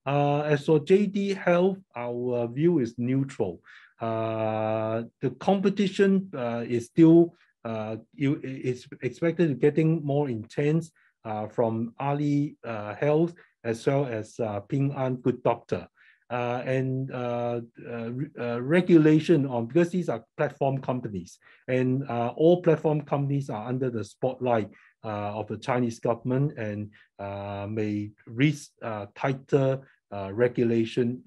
S1: Uh, as for JD Health, our view is neutral. Uh, the competition uh, is still uh, you, it's expected to getting more intense uh, from Ali uh, Health as well as uh, Ping An Good Doctor. Uh, and uh, regulation on because these are platform companies and all platform companies are under the spotlight of the Chinese government and may risk tighter regulation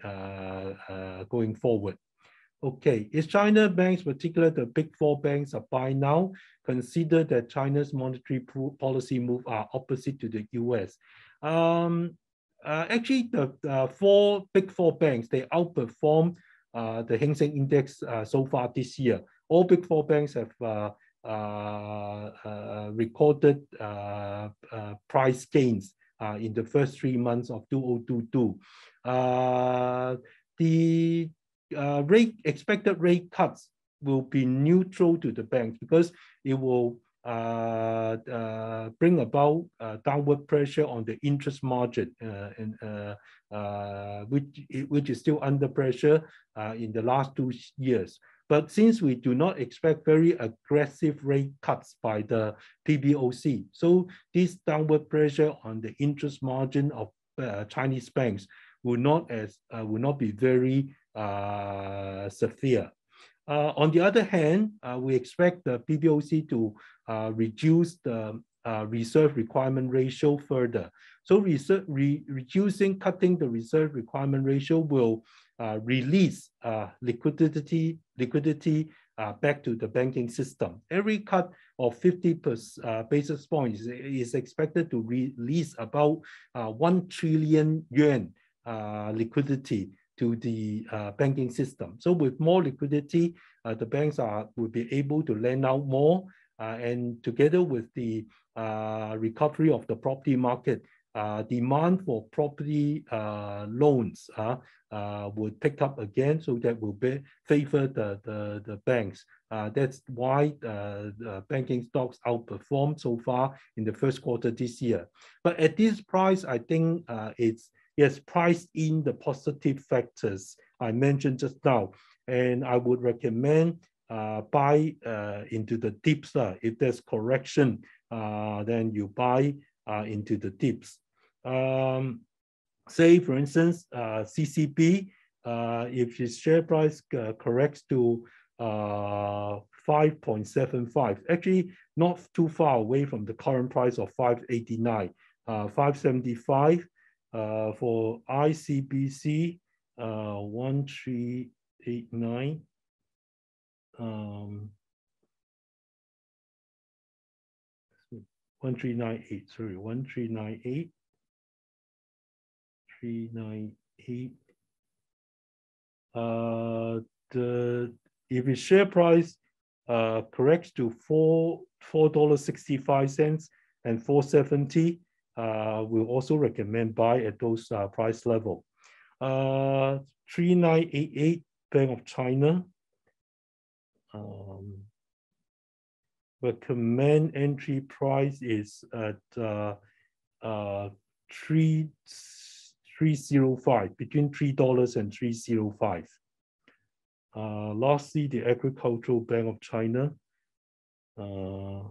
S1: going forward. Okay, is China banks, particularly the big four banks, are buy now? Consider that China's monetary policy move are opposite to the U.S. Um, uh, actually, the uh, four big four banks they outperform uh, the Hang Seng Index uh, so far this year. All big four banks have uh, uh, recorded price gains in the first three months of 2022. the uh, rate expected rate cuts will be neutral to the banks because it will uh, uh, bring about uh, downward pressure on the interest margin, uh, and uh, uh, which which is still under pressure in the last two years. But since we do not expect very aggressive rate cuts by the PBOC, so this downward pressure on the interest margin of Chinese banks will not as will not be very severe. Uh, on the other hand, uh, we expect the PBOC to reduce the reserve requirement ratio further. So re reducing, cutting the reserve requirement ratio will release liquidity, liquidity uh, back to the banking system. Every cut of 50 uh, basis points is, is, expected to release about uh, 1 trillion yuan liquidity to the uh, banking system. So with more liquidity, uh, the banks are will be able to lend out more, uh, and together with the uh, recovery of the property market, uh, demand for property uh, loans would pick up again. So that will be favor the the, the banks. that's why the banking stocks outperformed so far in the first quarter this year. But at this price, I think it's yes, priced in the positive factors I mentioned just now. And I would recommend uh, buy uh, into the dips. Uh, if there's correction, uh, then you buy uh, into the dips. Um, say, for instance, uh, CCB, if its share price corrects to 5.75, actually not too far away from the current price of 589, 575 uh, for ICBC, uh, 1389, um, 1398, sorry, 1398, 398. Uh, the if share price uh, corrects to four four dollars sixty five cents and four seventy, uh, we'll also recommend buy at those uh, price level. Uh, 3988 Bank of China. Um, recommend entry price is at uh, uh, three three zero five between three dollars and three zero five. Uh, lastly, the Agricultural Bank of China. Uh,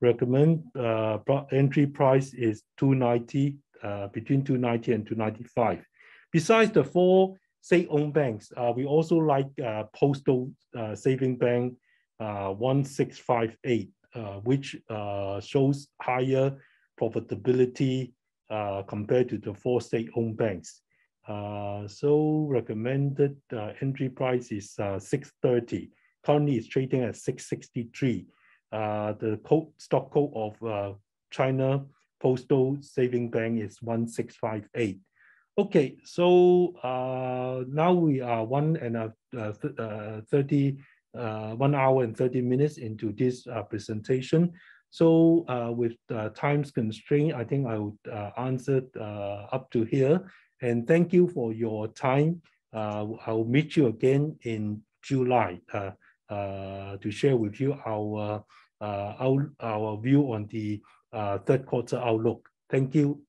S1: recommend uh, entry price is 290, uh, between 290 and 295. Besides the four state-owned banks, uh, we also like uh, Postal uh, Saving Bank uh, 1658, which shows higher profitability compared to the four state-owned banks. so recommended entry price is 630. Currently, it's trading at 663 uh, the code, stock code of uh, China Postal Saving Bank is 1658. Okay, so uh, now we are one and a, uh, uh 30, uh, one hour and 30 minutes into this presentation. So with time's constraint, I think I would answer up to here. And thank you for your time. I'll meet you again in July. Uh, to share with you our, uh, our, our view on the uh, third quarter outlook. Thank you.